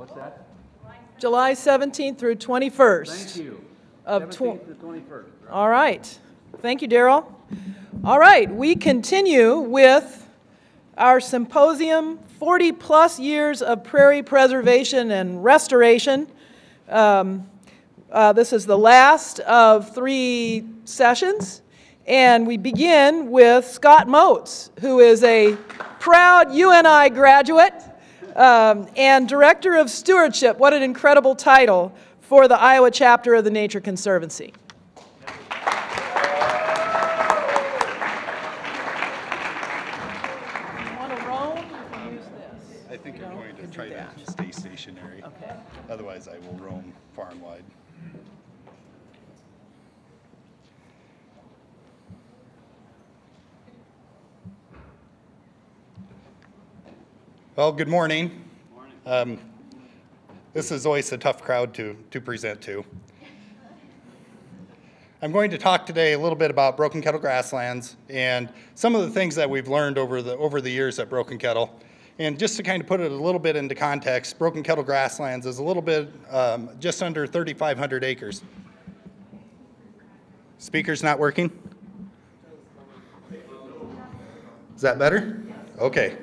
What's that? July 17th through 21st. Thank you. Of tw- to 21st. All right. Thank you, Daryl. All right, we continue with our symposium, 40-plus years of prairie preservation and restoration. Um, uh, This is the last of three sessions, and we begin with Scott Moats, who is a proud UNI graduate um, and Director of Stewardship. What an incredible title for the Iowa chapter of the Nature Conservancy. You want to roam, you can use this. I think I'm going to try to stay stationary. Okay. Otherwise, I will roam far and wide. Well, good morning. Um, This is always a tough crowd to, to present to. I'm going to talk today a little bit about Broken Kettle Grasslands and some of the things that we've learned over the, over the years at Broken Kettle. And just to kind of put it a little bit into context, Broken Kettle Grasslands is a little bit, um, just under 3,500 acres. Speaker's not working? Is that better? Okay.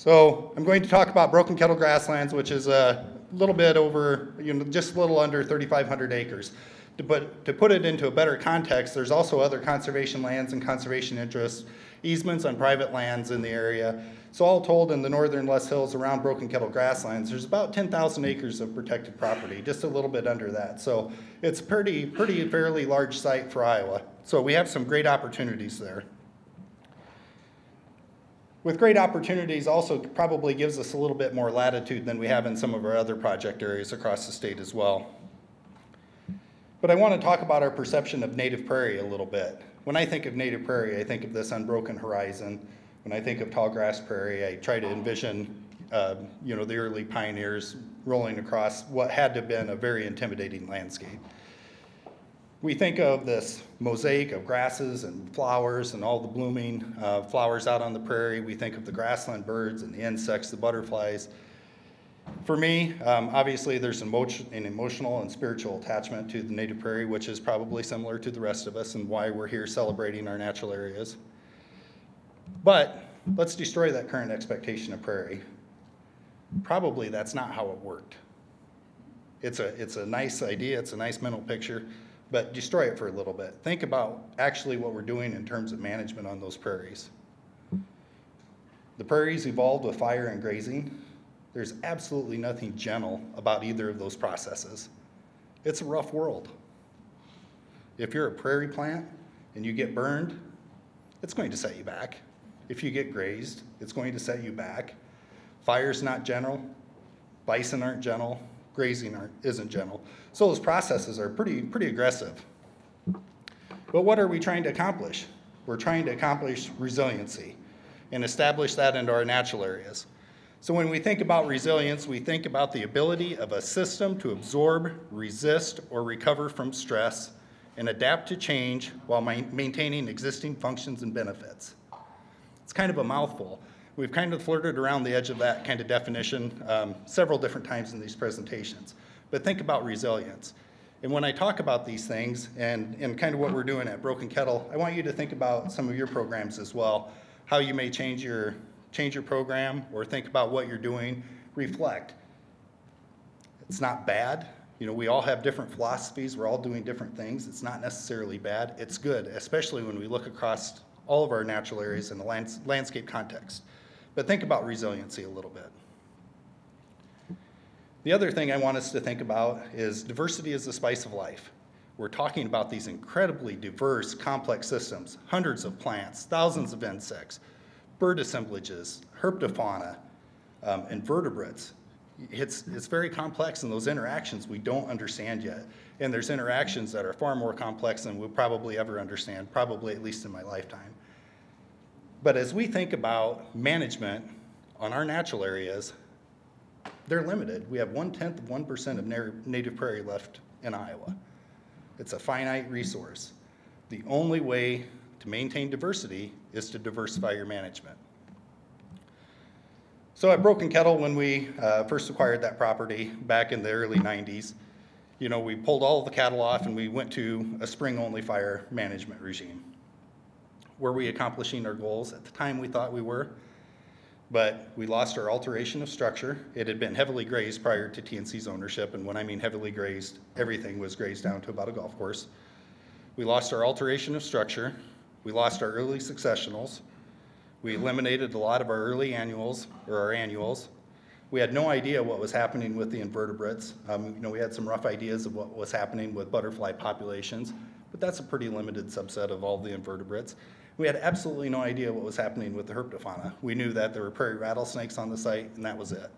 So I'm going to talk about Broken Kettle Grasslands, which is a little bit over, you know, just a little under 3,500 acres. To put, to put it into a better context, there's also other conservation lands and conservation interests, easements on private lands in the area. So all told, in the northern Loess Hills around Broken Kettle Grasslands, there's about 10,000 acres of protected property, just a little bit under that. So it's a pretty, pretty fairly large site for Iowa. So we have some great opportunities there with great opportunities also probably gives us a little bit more latitude than we have in some of our other project areas across the state as well. But I want to talk about our perception of native prairie a little bit. When I think of native prairie, I think of this unbroken horizon. When I think of tall grass prairie, I try to envision, uh, you know, the early pioneers rolling across what had to have been a very intimidating landscape we think of this mosaic of grasses and flowers and all the blooming uh, flowers out on the prairie. We think of the grassland birds and the insects, the butterflies. For me, um, obviously, there's an, emotion, an emotional and spiritual attachment to the native prairie, which is probably similar to the rest of us and why we're here celebrating our natural areas. But let's destroy that current expectation of prairie. Probably that's not how it worked. It's a, it's a nice idea, it's a nice mental picture, but destroy it for a little bit. Think about actually what we're doing in terms of management on those prairies. The prairies evolved with fire and grazing. There's absolutely nothing gentle about either of those processes. It's a rough world. If you're a prairie plant and you get burned, it's going to set you back. If you get grazed, it's going to set you back. Fire's not gentle, bison aren't gentle, grazing aren't, isn't gentle. So those processes are pretty, pretty aggressive. But what are we trying to accomplish? We're trying to accomplish resiliency and establish that into our natural areas. So when we think about resilience, we think about the ability of a system to absorb, resist, or recover from stress and adapt to change while maintaining existing functions and benefits. It's kind of a mouthful. We've kind of flirted around the edge of that kind of definition um, several different times in these presentations. But think about resilience. And when I talk about these things and, and kind of what we're doing at Broken Kettle, I want you to think about some of your programs as well, how you may change your, change your program or think about what you're doing, reflect. It's not bad. You know, we all have different philosophies. We're all doing different things. It's not necessarily bad. It's good, especially when we look across all of our natural areas in the lands, landscape context. But think about resiliency a little bit. The other thing I want us to think about is diversity is the spice of life. We're talking about these incredibly diverse, complex systems, hundreds of plants, thousands of insects, bird assemblages, herpetofauna, um, invertebrates. It's, it's very complex, and those interactions we don't understand yet. And there's interactions that are far more complex than we'll probably ever understand, probably at least in my lifetime. But as we think about management on our natural areas, they're limited. We have one-tenth of 1% of native prairie left in Iowa. It's a finite resource. The only way to maintain diversity is to diversify your management. So at Broken Kettle, when we uh, first acquired that property back in the early 90s, you know, we pulled all the cattle off and we went to a spring-only fire management regime. Were we accomplishing our goals? At the time, we thought we were, but we lost our alteration of structure. It had been heavily grazed prior to TNC's ownership, and when I mean heavily grazed, everything was grazed down to about a golf course. We lost our alteration of structure. We lost our early successionals. We eliminated a lot of our early annuals, or our annuals. We had no idea what was happening with the invertebrates. Um, you know, we had some rough ideas of what was happening with butterfly populations, but that's a pretty limited subset of all the invertebrates. We had absolutely no idea what was happening with the herpetofauna. We knew that there were prairie rattlesnakes on the site, and that was it.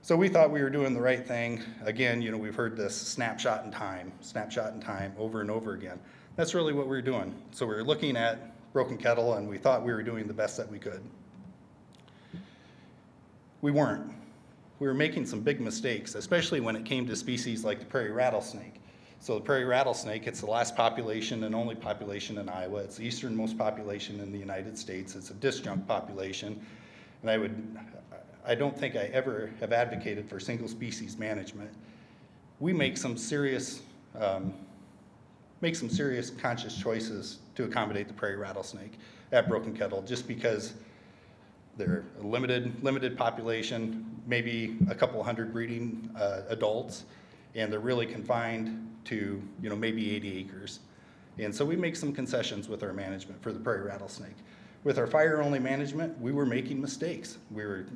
So we thought we were doing the right thing. Again, you know, we've heard this snapshot in time, snapshot in time over and over again. That's really what we were doing. So we were looking at Broken Kettle and we thought we were doing the best that we could. We weren't. We were making some big mistakes, especially when it came to species like the prairie rattlesnake. So the prairie rattlesnake, it's the last population and only population in Iowa. It's the easternmost population in the United States. It's a disjunct population. And I would, I don't think I ever have advocated for single species management. We make some serious, um, make some serious conscious choices to accommodate the prairie rattlesnake at Broken Kettle just because they're a limited, limited population, maybe a couple hundred breeding uh, adults, and they're really confined to, you know, maybe 80 acres. And so we make some concessions with our management for the prairie rattlesnake. With our fire-only management, we were making mistakes. We were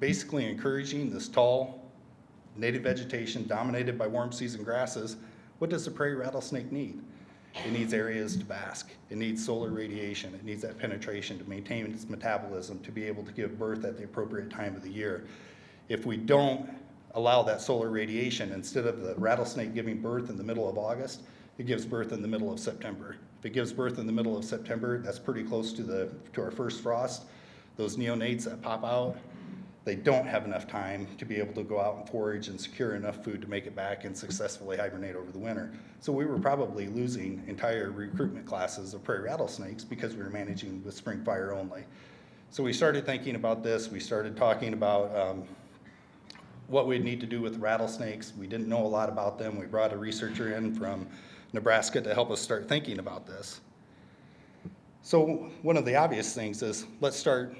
basically encouraging this tall native vegetation dominated by warm season grasses. What does the prairie rattlesnake need? It needs areas to bask. It needs solar radiation. It needs that penetration to maintain its metabolism to be able to give birth at the appropriate time of the year. If we don't allow that solar radiation, instead of the rattlesnake giving birth in the middle of August, it gives birth in the middle of September. If it gives birth in the middle of September, that's pretty close to the to our first frost. Those neonates that pop out, they don't have enough time to be able to go out and forage and secure enough food to make it back and successfully hibernate over the winter. So we were probably losing entire recruitment classes of prairie rattlesnakes because we were managing with spring fire only. So we started thinking about this. We started talking about um, what we'd need to do with rattlesnakes. We didn't know a lot about them. We brought a researcher in from Nebraska to help us start thinking about this. So one of the obvious things is let's start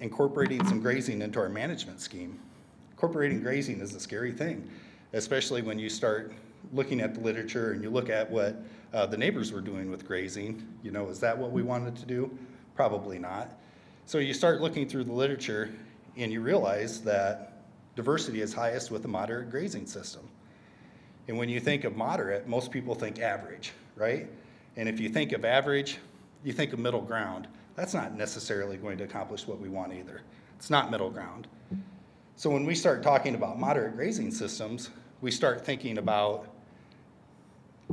incorporating some grazing into our management scheme. Incorporating grazing is a scary thing, especially when you start looking at the literature and you look at what uh, the neighbors were doing with grazing. You know, is that what we wanted to do? Probably not. So you start looking through the literature and you realize that diversity is highest with a moderate grazing system. And when you think of moderate, most people think average, right? And if you think of average, you think of middle ground. That's not necessarily going to accomplish what we want either. It's not middle ground. So when we start talking about moderate grazing systems, we start thinking about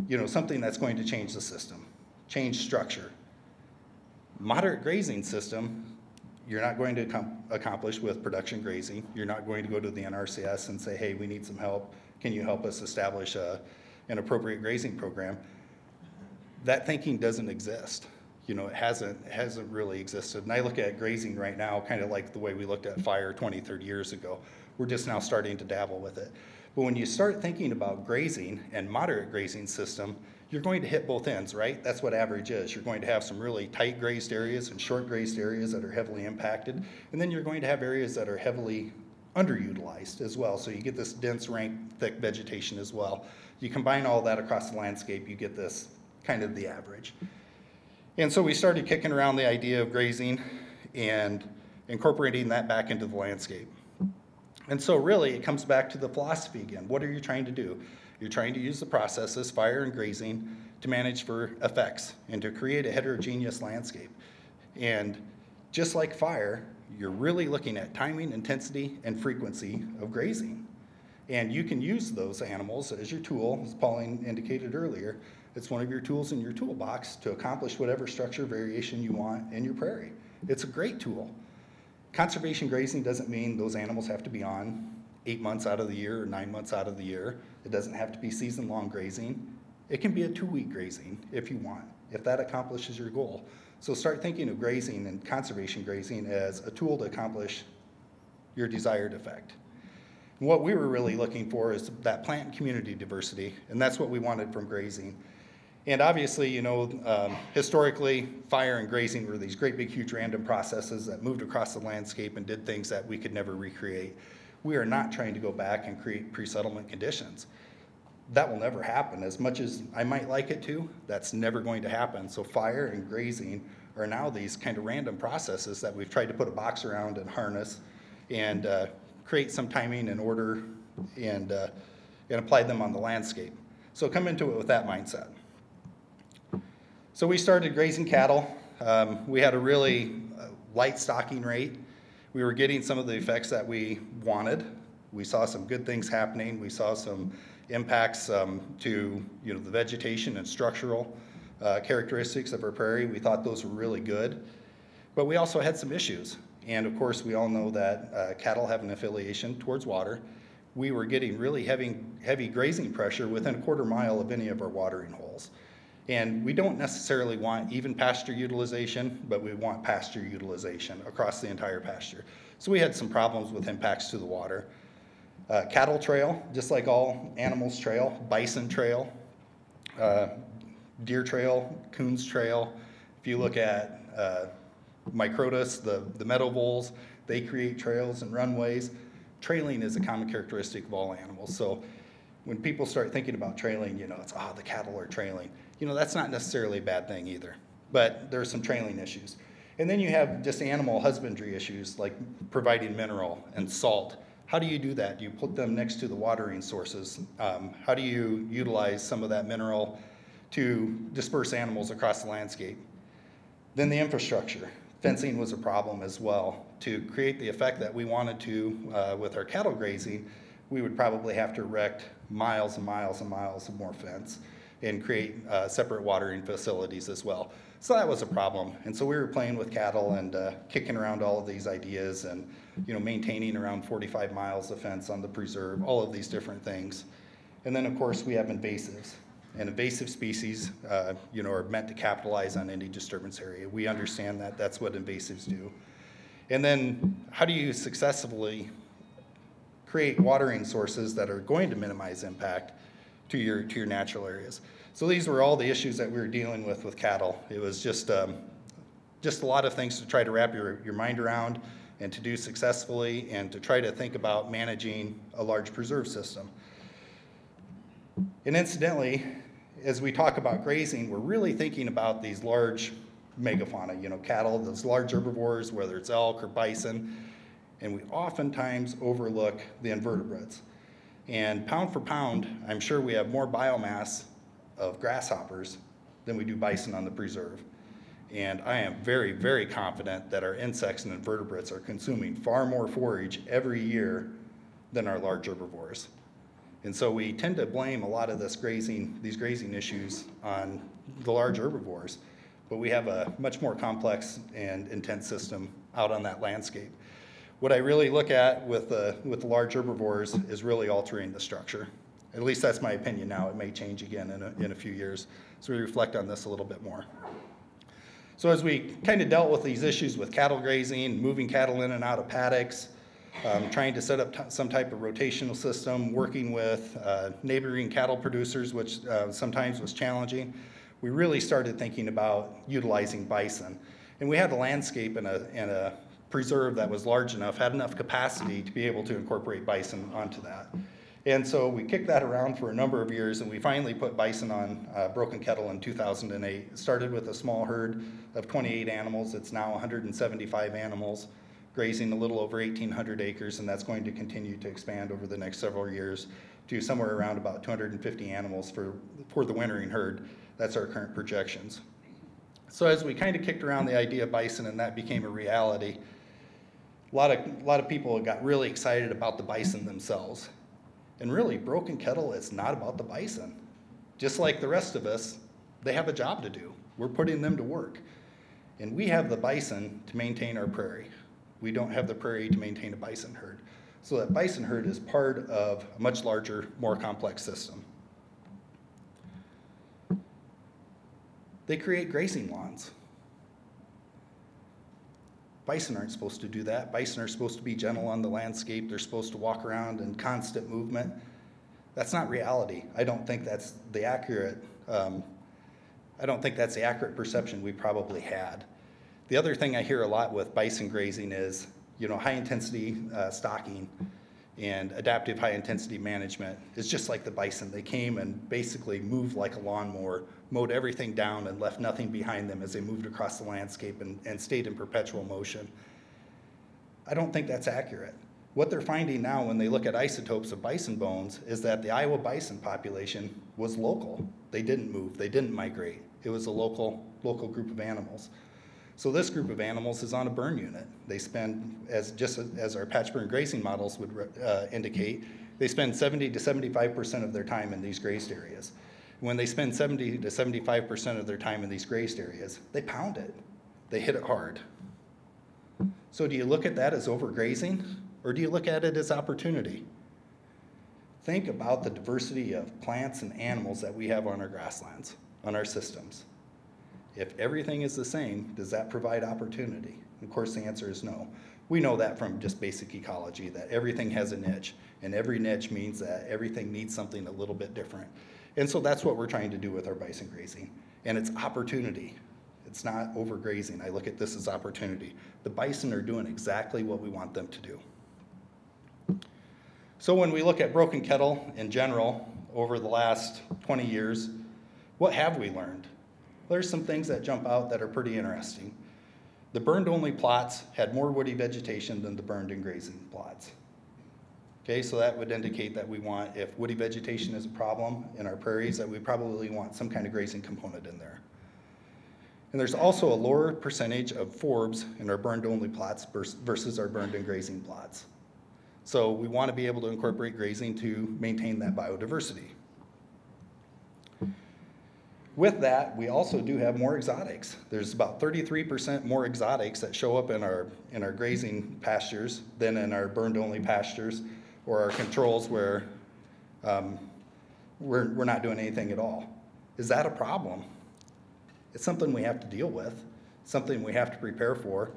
you know, something that's going to change the system, change structure. Moderate grazing system you're not going to accomplish with production grazing. You're not going to go to the NRCS and say, hey, we need some help. Can you help us establish a, an appropriate grazing program? That thinking doesn't exist. You know, it hasn't, hasn't really existed. And I look at grazing right now kind of like the way we looked at fire 20, 30 years ago. We're just now starting to dabble with it. But when you start thinking about grazing and moderate grazing system, you're going to hit both ends, right? That's what average is. You're going to have some really tight grazed areas and short grazed areas that are heavily impacted. And then you're going to have areas that are heavily underutilized as well. So you get this dense, rank, thick vegetation as well. You combine all that across the landscape, you get this kind of the average. And so we started kicking around the idea of grazing and incorporating that back into the landscape. And so really it comes back to the philosophy again. What are you trying to do? You're trying to use the processes, fire and grazing, to manage for effects and to create a heterogeneous landscape. And just like fire, you're really looking at timing, intensity, and frequency of grazing. And you can use those animals as your tool, as Pauline indicated earlier. It's one of your tools in your toolbox to accomplish whatever structure variation you want in your prairie. It's a great tool. Conservation grazing doesn't mean those animals have to be on eight months out of the year or nine months out of the year. It doesn't have to be season-long grazing. It can be a two-week grazing if you want, if that accomplishes your goal. So start thinking of grazing and conservation grazing as a tool to accomplish your desired effect. And what we were really looking for is that plant community diversity, and that's what we wanted from grazing. And obviously, you know, um, historically, fire and grazing were these great big huge random processes that moved across the landscape and did things that we could never recreate. We are not trying to go back and create pre-settlement conditions. That will never happen. As much as I might like it to, that's never going to happen. So fire and grazing are now these kind of random processes that we've tried to put a box around and harness and uh, create some timing and order and, uh, and apply them on the landscape. So come into it with that mindset. So we started grazing cattle. Um, we had a really uh, light stocking rate. We were getting some of the effects that we wanted. We saw some good things happening. We saw some impacts um, to you know the vegetation and structural uh, characteristics of our prairie. We thought those were really good, but we also had some issues. And of course, we all know that uh, cattle have an affiliation towards water. We were getting really heavy, heavy grazing pressure within a quarter mile of any of our watering holes. And we don't necessarily want even pasture utilization, but we want pasture utilization across the entire pasture. So we had some problems with impacts to the water. Uh, cattle trail, just like all animals trail, bison trail, uh, deer trail, coons trail. If you look at uh, Microtus, the, the meadow voles, they create trails and runways. Trailing is a common characteristic of all animals. So when people start thinking about trailing, you know, it's, oh, the cattle are trailing. You know, that's not necessarily a bad thing either, but there are some trailing issues. And then you have just animal husbandry issues like providing mineral and salt. How do you do that? Do you put them next to the watering sources? Um, how do you utilize some of that mineral to disperse animals across the landscape? Then the infrastructure. Fencing was a problem as well. To create the effect that we wanted to uh, with our cattle grazing, we would probably have to erect miles and miles and miles of more fence and create uh, separate watering facilities as well. So that was a problem. And so we were playing with cattle and uh, kicking around all of these ideas and you know maintaining around 45 miles of fence on the preserve, all of these different things. And then of course we have invasives. And invasive species, uh, you know, are meant to capitalize on any disturbance area. We understand that. That's what invasives do. And then how do you successfully create watering sources that are going to minimize impact to your, to your natural areas. So these were all the issues that we were dealing with with cattle. It was just, um, just a lot of things to try to wrap your, your mind around and to do successfully and to try to think about managing a large preserve system. And incidentally, as we talk about grazing, we're really thinking about these large megafauna, you know, cattle, those large herbivores, whether it's elk or bison, and we oftentimes overlook the invertebrates. And pound for pound, I'm sure we have more biomass of grasshoppers than we do bison on the preserve. And I am very, very confident that our insects and invertebrates are consuming far more forage every year than our large herbivores. And so we tend to blame a lot of this grazing, these grazing issues on the large herbivores, but we have a much more complex and intense system out on that landscape. What I really look at with the, with large herbivores is really altering the structure. At least that's my opinion now. It may change again in a, in a few years. So we reflect on this a little bit more. So as we kind of dealt with these issues with cattle grazing, moving cattle in and out of paddocks, um, trying to set up some type of rotational system, working with uh, neighboring cattle producers, which uh, sometimes was challenging, we really started thinking about utilizing bison. And we had a landscape and a, and a preserve that was large enough, had enough capacity to be able to incorporate bison onto that. And so we kicked that around for a number of years, and we finally put bison on uh, Broken Kettle in 2008. It started with a small herd of 28 animals. It's now 175 animals, grazing a little over 1,800 acres, and that's going to continue to expand over the next several years to somewhere around about 250 animals for, for the wintering herd. That's our current projections. So as we kind of kicked around the idea of bison and that became a reality, a lot of, a lot of people got really excited about the bison themselves. And really, Broken Kettle is not about the bison. Just like the rest of us, they have a job to do. We're putting them to work. And we have the bison to maintain our prairie. We don't have the prairie to maintain a bison herd. So that bison herd is part of a much larger, more complex system. They create grazing lawns. Bison aren't supposed to do that. Bison are supposed to be gentle on the landscape. They're supposed to walk around in constant movement. That's not reality. I don't think that's the accurate, um, I don't think that's the accurate perception we probably had. The other thing I hear a lot with bison grazing is, you know, high-intensity uh, stocking and adaptive high-intensity management is just like the bison. They came and basically moved like a lawnmower, mowed everything down and left nothing behind them as they moved across the landscape and, and stayed in perpetual motion. I don't think that's accurate. What they're finding now when they look at isotopes of bison bones is that the Iowa bison population was local. They didn't move, they didn't migrate. It was a local, local group of animals. So this group of animals is on a burn unit. They spend, as just as our patch burn grazing models would uh, indicate, they spend 70 to 75% of their time in these grazed areas. When they spend 70 to 75% of their time in these grazed areas, they pound it. They hit it hard. So do you look at that as overgrazing or do you look at it as opportunity? Think about the diversity of plants and animals that we have on our grasslands, on our systems. If everything is the same, does that provide opportunity? Of course, the answer is no. We know that from just basic ecology, that everything has a niche, and every niche means that everything needs something a little bit different. And so that's what we're trying to do with our bison grazing. And it's opportunity. It's not overgrazing. I look at this as opportunity. The bison are doing exactly what we want them to do. So when we look at Broken Kettle in general over the last 20 years, what have we learned? There's some things that jump out that are pretty interesting. The burned only plots had more woody vegetation than the burned and grazing plots. Okay, so that would indicate that we want, if woody vegetation is a problem in our prairies, that we probably want some kind of grazing component in there. And there's also a lower percentage of forbs in our burned only plots versus our burned and grazing plots. So we want to be able to incorporate grazing to maintain that biodiversity. With that, we also do have more exotics. There's about 33% more exotics that show up in our, in our grazing pastures than in our burned only pastures or our controls where um, we're, we're not doing anything at all. Is that a problem? It's something we have to deal with, something we have to prepare for.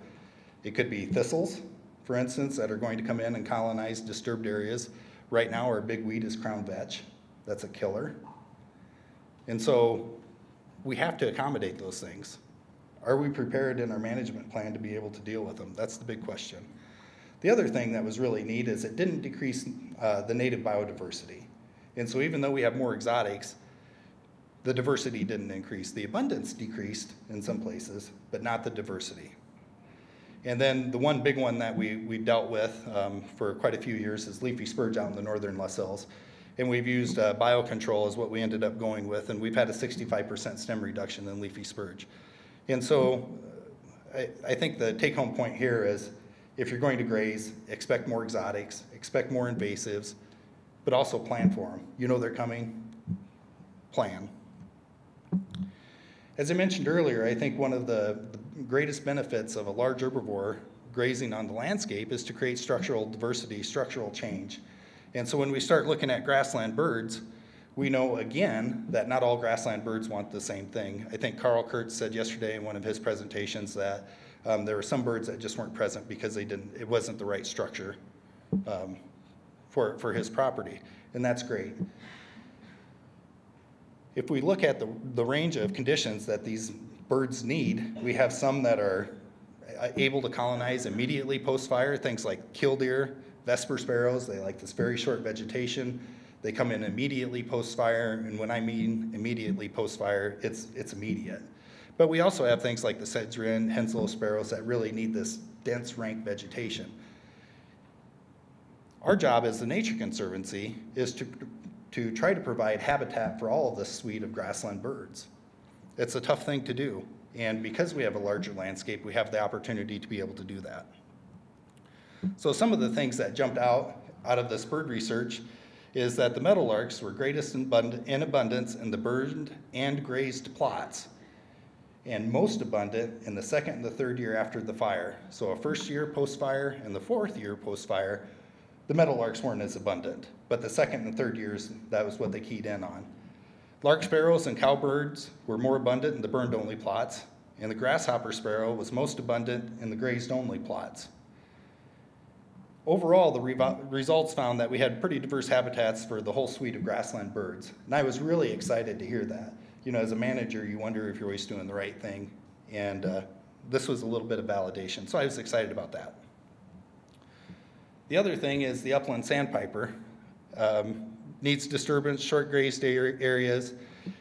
It could be thistles, for instance, that are going to come in and colonize disturbed areas. Right now, our big weed is crown vetch. That's a killer. And so we have to accommodate those things. Are we prepared in our management plan to be able to deal with them? That's the big question. The other thing that was really neat is it didn't decrease uh, the native biodiversity. And so even though we have more exotics, the diversity didn't increase. The abundance decreased in some places, but not the diversity. And then the one big one that we, we dealt with um, for quite a few years is leafy spurge out in the northern Sills. And we've used uh, biocontrol is what we ended up going with, and we've had a 65% stem reduction in leafy spurge. And so I, I think the take home point here is if you're going to graze, expect more exotics, expect more invasives, but also plan for them. You know they're coming, plan. As I mentioned earlier, I think one of the, the greatest benefits of a large herbivore grazing on the landscape is to create structural diversity, structural change. And so when we start looking at grassland birds, we know again that not all grassland birds want the same thing. I think Carl Kurtz said yesterday in one of his presentations that um, there were some birds that just weren't present because they didn't, it wasn't the right structure um, for, for his property, and that's great. If we look at the, the range of conditions that these birds need, we have some that are uh, able to colonize immediately post-fire, things like killdeer, Vesper sparrows, they like this very short vegetation. They come in immediately post-fire, and when I mean immediately post-fire, it's, it's immediate. But we also have things like the sedge wren, Henslow sparrows that really need this dense rank vegetation. Our job as the Nature Conservancy is to, to try to provide habitat for all of this suite of grassland birds. It's a tough thing to do, and because we have a larger landscape, we have the opportunity to be able to do that. So some of the things that jumped out out of this bird research is that the meadowlarks were greatest in, abundance in the burned and grazed plots and most abundant in the second and the third year after the fire. So a first year post-fire and the fourth year post-fire, the meadowlarks weren't as abundant. But the second and third years, that was what they keyed in on. Lark sparrows and cowbirds were more abundant in the burned-only plots, and the grasshopper sparrow was most abundant in the grazed-only plots. Overall, the results found that we had pretty diverse habitats for the whole suite of grassland birds, and I was really excited to hear that. You know, as a manager, you wonder if you're always doing the right thing, and uh, this was a little bit of validation, so I was excited about that. The other thing is the upland sandpiper um, needs disturbance, short grazed areas.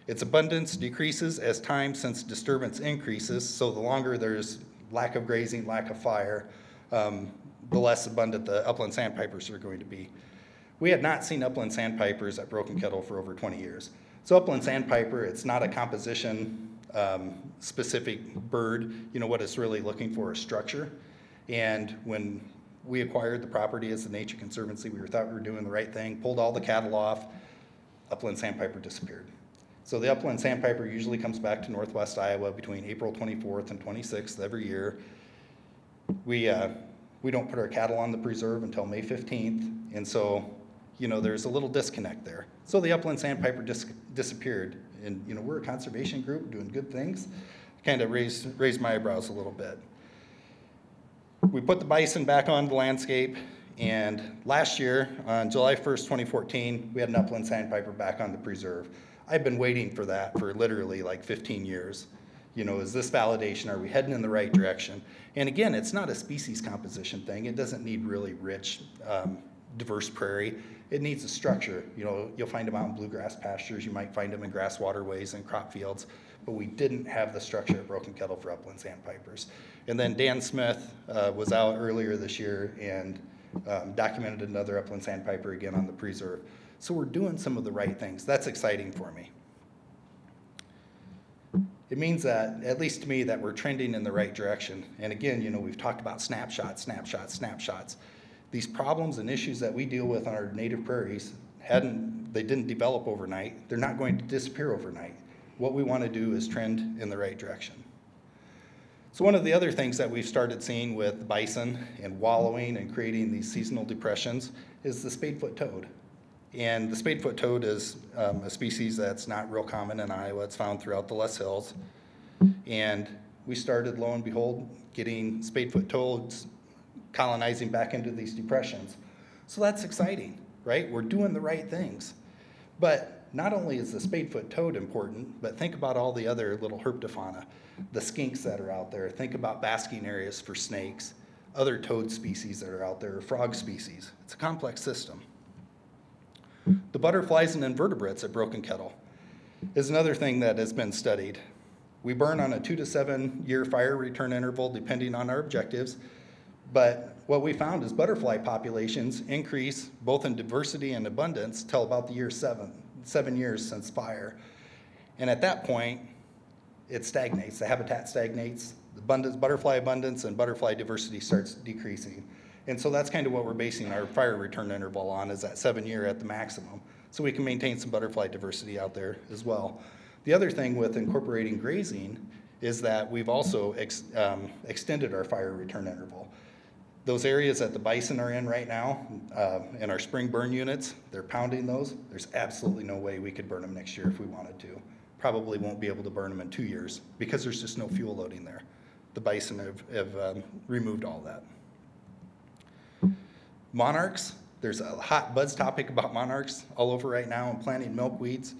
Its abundance decreases as time since disturbance increases, so the longer there's lack of grazing, lack of fire, um, the less abundant the upland sandpipers are going to be. We had not seen upland sandpipers at Broken Kettle for over 20 years. So upland sandpiper, it's not a composition um, specific bird. You know, what it's really looking for is structure. And when we acquired the property as the Nature Conservancy, we thought we were doing the right thing, pulled all the cattle off, upland sandpiper disappeared. So the upland sandpiper usually comes back to northwest Iowa between April 24th and 26th every year. We, uh, we don't put our cattle on the preserve until May 15th, and so, you know, there's a little disconnect there. So the upland sandpiper dis- disappeared, and, you know, we're a conservation group doing good things. Kind of raised, raised my eyebrows a little bit. We put the bison back on the landscape, and last year, on July 1st, 2014, we had an upland sandpiper back on the preserve. I've been waiting for that for literally like 15 years. You know, is this validation? Are we heading in the right direction? And again, it's not a species composition thing. It doesn't need really rich, um, diverse prairie. It needs a structure. You know, you'll find them out in bluegrass pastures. You might find them in grass waterways and crop fields. But we didn't have the structure at Broken Kettle for upland sandpipers. And then Dan Smith uh, was out earlier this year and um, documented another upland sandpiper again on the preserve. So we're doing some of the right things. That's exciting for me. It means that, at least to me, that we're trending in the right direction. And again, you know, we've talked about snapshots, snapshots, snapshots. These problems and issues that we deal with on our native prairies hadn't, they didn't develop overnight. They're not going to disappear overnight. What we want to do is trend in the right direction. So one of the other things that we've started seeing with bison and wallowing and creating these seasonal depressions is the spadefoot toad. And the spadefoot toad is um, a species that's not real common in Iowa. It's found throughout the Loess Hills. And we started, lo and behold, getting spadefoot toads colonizing back into these depressions. So that's exciting, right? We're doing the right things. But not only is the spadefoot toad important, but think about all the other little herpetofauna, the skinks that are out there. Think about basking areas for snakes, other toad species that are out there, frog species. It's a complex system. The butterflies and invertebrates at Broken Kettle is another thing that has been studied. We burn on a two to seven year fire return interval depending on our objectives, but what we found is butterfly populations increase both in diversity and abundance till about the year seven, seven years since fire. And at that point, it stagnates, the habitat stagnates, the abundance, butterfly abundance and butterfly diversity starts decreasing. And so that's kind of what we're basing our fire return interval on, is that seven year at the maximum. So we can maintain some butterfly diversity out there as well. The other thing with incorporating grazing is that we've also ex, um, extended our fire return interval. Those areas that the bison are in right now, uh, in our spring burn units, they're pounding those. There's absolutely no way we could burn them next year if we wanted to. Probably won't be able to burn them in two years because there's just no fuel loading there. The bison have, have um, removed all that. Monarchs, there's a hot buzz topic about monarchs all over right now and planting milkweeds.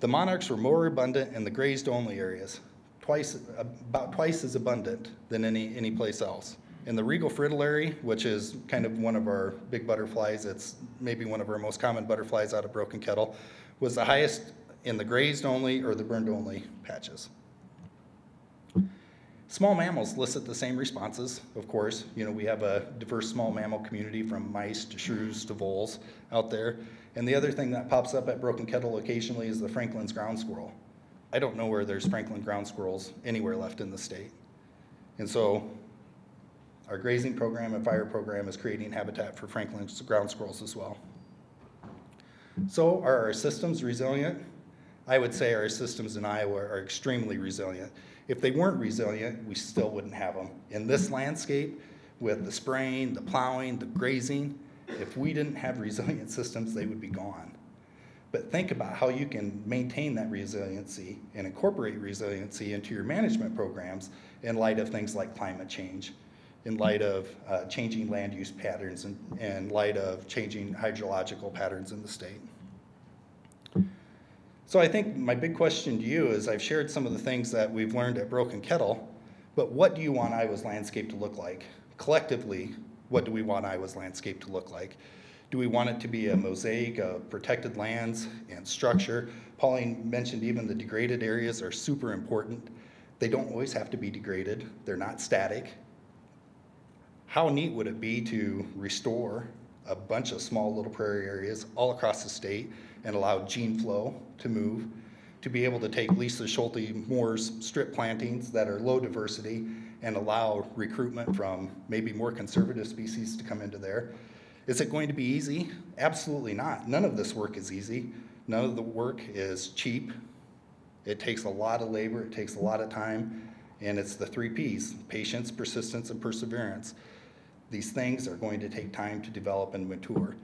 The monarchs were more abundant in the grazed only areas, twice, about twice as abundant than any, any place else. In the regal fritillary, which is kind of one of our big butterflies, it's maybe one of our most common butterflies out of Broken Kettle, was the highest in the grazed only or the burned only patches. Small mammals elicit the same responses, of course. You know, we have a diverse small mammal community from mice to shrews to voles out there. And the other thing that pops up at Broken Kettle occasionally is the Franklin's ground squirrel. I don't know where there's Franklin ground squirrels anywhere left in the state. And so our grazing program and fire program is creating habitat for Franklin's ground squirrels as well. So are our systems resilient? I would say our systems in Iowa are extremely resilient. If they weren't resilient, we still wouldn't have them. In this landscape, with the spraying, the plowing, the grazing, if we didn't have resilient systems, they would be gone. But think about how you can maintain that resiliency and incorporate resiliency into your management programs in light of things like climate change, in light of uh, changing land use patterns, and in light of changing hydrological patterns in the state. So I think my big question to you is I've shared some of the things that we've learned at Broken Kettle, but what do you want Iowa's landscape to look like? Collectively, what do we want Iowa's landscape to look like? Do we want it to be a mosaic of protected lands and structure? Pauline mentioned even the degraded areas are super important. They don't always have to be degraded. They're not static. How neat would it be to restore a bunch of small little prairie areas all across the state and allow gene flow to move, to be able to take Lisa Schulte Moore's strip plantings that are low diversity and allow recruitment from maybe more conservative species to come into there. Is it going to be easy? Absolutely not. None of this work is easy. None of the work is cheap. It takes a lot of labor, it takes a lot of time, and it's the three Ps patience, persistence, and perseverance. These things are going to take time to develop and mature.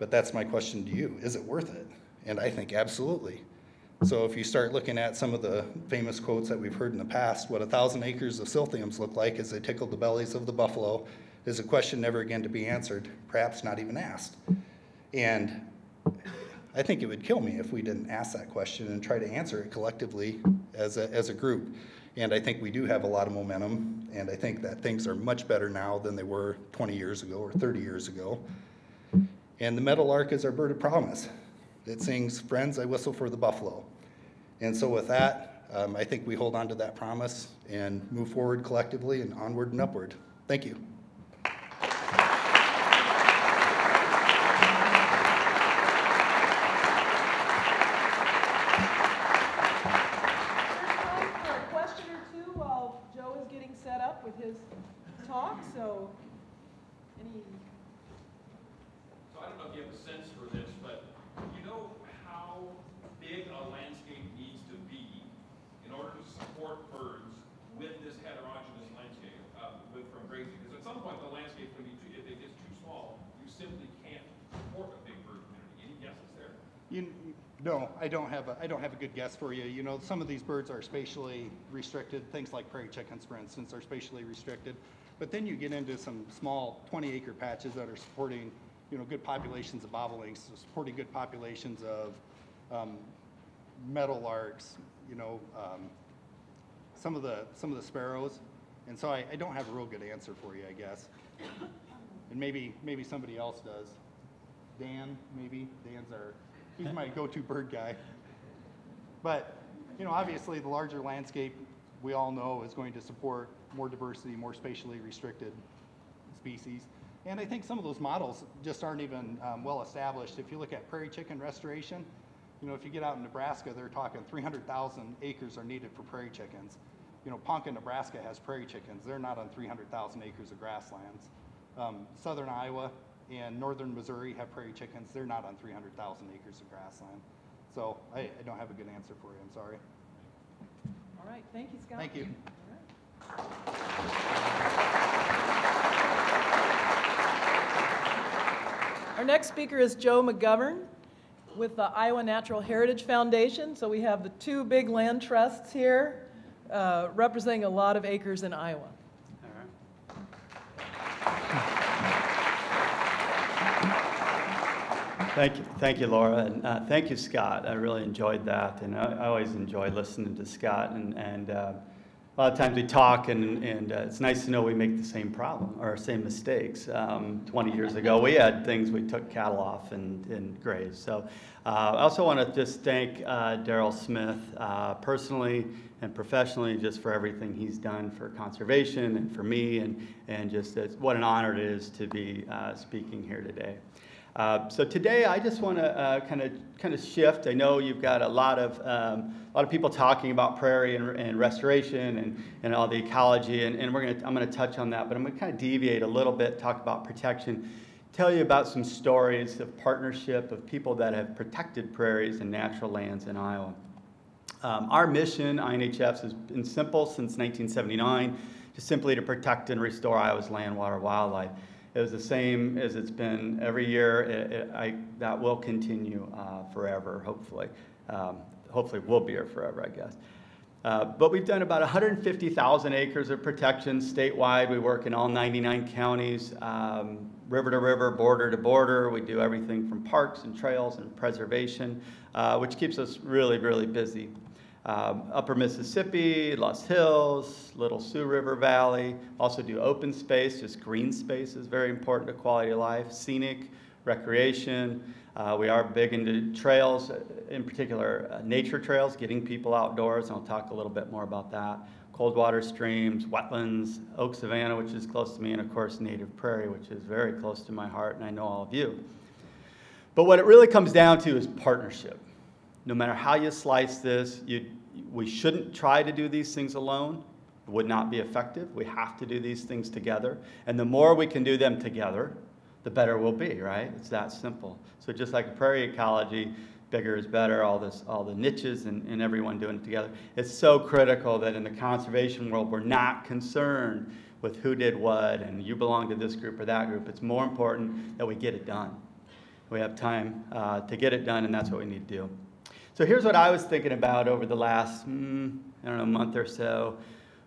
But that's my question to you is it worth it? And I think absolutely. So if you start looking at some of the famous quotes that we've heard in the past, what a thousand acres of silphiums look like as they tickle the bellies of the buffalo is a question never again to be answered, perhaps not even asked. And I think it would kill me if we didn't ask that question and try to answer it collectively as a, as a group. And I think we do have a lot of momentum, and I think that things are much better now than they were 20 years ago or 30 years ago. And the meadowlark is our bird of promise. It sings, Friends, I whistle for the buffalo. And so with that, um, I think we hold on to that promise and move forward collectively and onward and upward. Thank you. Time for a question or two while Joe is getting set up with his talk, so any, So I don't know if you have a sense for this, but you know how big a landscape needs to be in order to support birds with this heterogeneous landscape, uh, with, from grazing? Because at some point, the landscape can be too, if it gets too small, you simply can't support a big bird community. Any guesses there? You, no, I don't have a, I don't have a good guess for you. You know, some of these birds are spatially restricted. Things like prairie chickens, for instance, are spatially restricted. But then you get into some small 20 acre patches that are supporting, you know, good populations of bobolinks, supporting good populations of um, meadowlarks, you know, um, some of the, some of the sparrows. And so I, I don't have a real good answer for you, I guess. And maybe, maybe somebody else does. Dan, maybe. Dan's our, he's my go-to bird guy. But, you know, obviously, the larger landscape, we all know, is going to support more diversity, more spatially restricted species. And I think some of those models just aren't even um, well established. If you look at prairie chicken restoration, you know, if you get out in Nebraska, they're talking 300,000 acres are needed for prairie chickens. You know, Ponca, Nebraska has prairie chickens. They're not on 300,000 acres of grasslands. Um, Southern Iowa and northern Missouri have prairie chickens. They're not on 300,000 acres of grassland. So I, I don't have a good answer for you. I'm sorry. all right, thank you, Scott. Thank you. Our next speaker is Joe McGovern with the Iowa Natural Heritage Foundation. So we have the two big land trusts here uh, representing a lot of acres in Iowa. Thank you, thank you, Laura, and uh, thank you, Scott. I really enjoyed that, and I, I always enjoy listening to Scott. And, and uh, a lot of times we talk, and, and uh, it's nice to know we make the same problem or same mistakes. Um, 20 years ago, we had things we took cattle off and, and grazed. So uh, I also want to just thank uh, Daryl Smith uh, personally and professionally just for everything he's done for conservation and for me, and, and just what an honor it is to be speaking here today. Uh, so today, I just want to kind of kind of shift. I know you've got a lot of um, a lot of people talking about prairie and, and restoration and, and all the ecology, and, and we're gonna I'm going to touch on that, but I'm to kind of deviate a little bit, talk about protection, tell you about some stories of partnership of people that have protected prairies and natural lands in Iowa. Um, our mission, INHF's, has been simple since 1979, just simply to protect and restore Iowa's land, water, wildlife. It was the same as it's been every year. It, it, I, that will continue uh, forever, hopefully. Um, hopefully, we'll be here forever, I guess. Uh, but we've done about 150,000 acres of protection statewide. We work in all 99 counties, um, river to river, border to border. We do everything from parks and trails and preservation, uh, which keeps us really, really busy. Um, Upper Mississippi, Loess Hills, Little Sioux River Valley. Also do open space, just green space is very important to quality of life. Scenic, recreation. Uh, we are big into trails, uh, in particular uh, nature trails, getting people outdoors, and I'll talk a little bit more about that. Cold water streams, wetlands, Oak Savannah, which is close to me, and of course native prairie, which is very close to my heart, and I know all of you. But what it really comes down to is partnership. No matter how you slice this, you, we shouldn't try to do these things alone. It would not be effective. We have to do these things together. And the more we can do them together, the better we'll be, right? It's that simple. So just like prairie ecology, bigger is better, all this, all the niches and, and everyone doing it together. It's so critical that in the conservation world, we're not concerned with who did what and you belong to this group or that group. It's more important that we get it done. We have time uh, to get it done, and that's what we need to do. So here's what I was thinking about over the last, mm, I don't know, month or so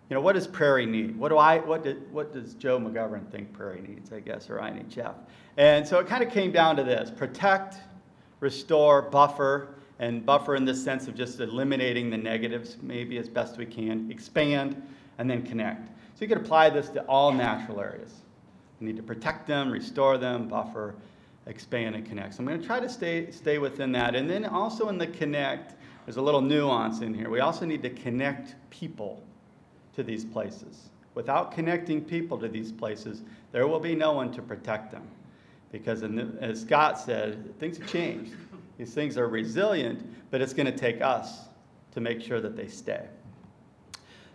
you know, what does Prairie need? What do I, what, what does Joe McGovern think Prairie needs, I guess, or INHF? And so it kind of came down to this, protect, restore, buffer, and buffer in the sense of just eliminating the negatives maybe as best we can, expand, and then connect. So you could apply this to all natural areas. You need to protect them, restore them, buffer, expand, and connect. So I'm going to try to stay, stay within that. And then also in the connect, there's a little nuance in here. We also need to connect people to these places. Without connecting people to these places, there will be no one to protect them. Because, the, as Scott said, things have changed. These things are resilient, but it's going to take us to make sure that they stay.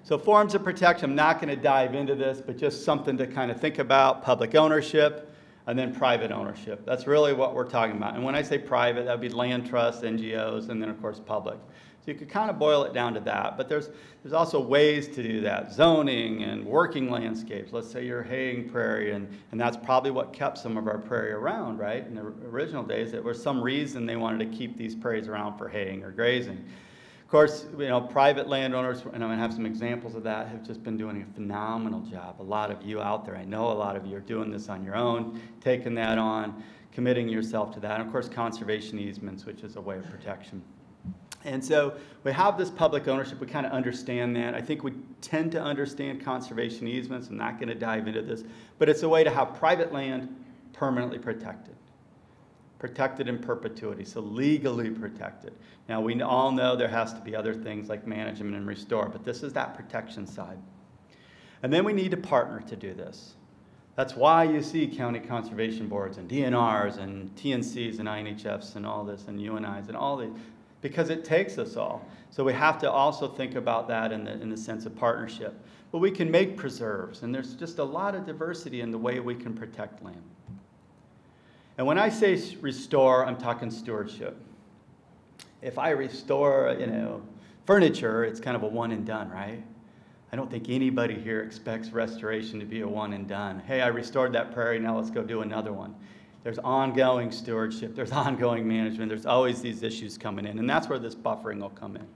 So, forms of protection, I'm not going to dive into this, but just something to kind of think about public ownership and then private ownership. That's really what we're talking about. And when I say private, that would be land trusts, NGOs, and then, of course, public. So you could kind of boil it down to that. But there's, there's also ways to do that zoning and working landscapes. Let's say you're haying prairie, and, and that's probably what kept some of our prairie around, right? In the original days, there was some reason they wanted to keep these prairies around for haying or grazing. Of course, you know, private landowners, and I'm going to have some examples of that, have just been doing a phenomenal job. A lot of you out there, I know a lot of you are doing this on your own, taking that on, committing yourself to that. And of course, conservation easements, which is a way of protection. And so we have this public ownership. We kind of understand that. I think we tend to understand conservation easements. I'm not going to dive into this, but it's a way to have private land permanently protected. Protected in perpetuity, so legally protected. Now, we all know there has to be other things like management and restore, but this is that protection side. And then we need to partner to do this. That's why you see county conservation boards and DNRs and TNCs and INHFs and all this and UNIs and all these, because it takes us all. So we have to also think about that in the, in the sense of partnership. But we can make preserves, and there's just a lot of diversity in the way we can protect land. And when I say restore, I'm talking stewardship. If I restore, you know, furniture, it's kind of a one and done, right? I don't think anybody here expects restoration to be a one and done. Hey, I restored that prairie, now let's go do another one. There's ongoing stewardship, there's ongoing management, there's always these issues coming in, and that's where this buffering will come in.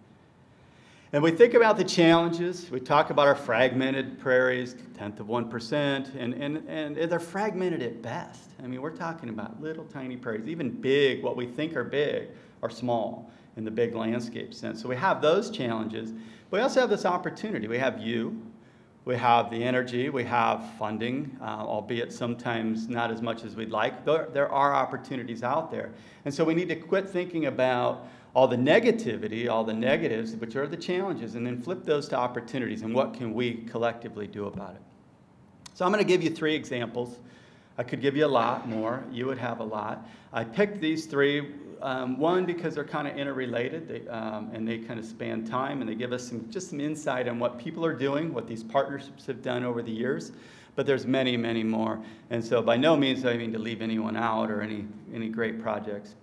And we think about the challenges. We talk about our fragmented prairies, tenth of 1%, and, and, and they're fragmented at best. I mean, we're talking about little tiny prairies, even big, what we think are big, are small in the big landscape sense. So we have those challenges, but we also have this opportunity. We have you, we have the energy, we have funding, uh, albeit sometimes not as much as we'd like. There, there are opportunities out there. And so we need to quit thinking about all the negativity, all the negatives, which are the challenges, and then flip those to opportunities and what can we collectively do about it. So I'm going to give you three examples. I could give you a lot more. You would have a lot. I picked these three um, one, because they're kind of interrelated they, um, and they kind of span time and they give us some, just some insight on what people are doing, what these partnerships have done over the years. But there's many, many more. And so by no means do I mean to leave anyone out or any, any great projects.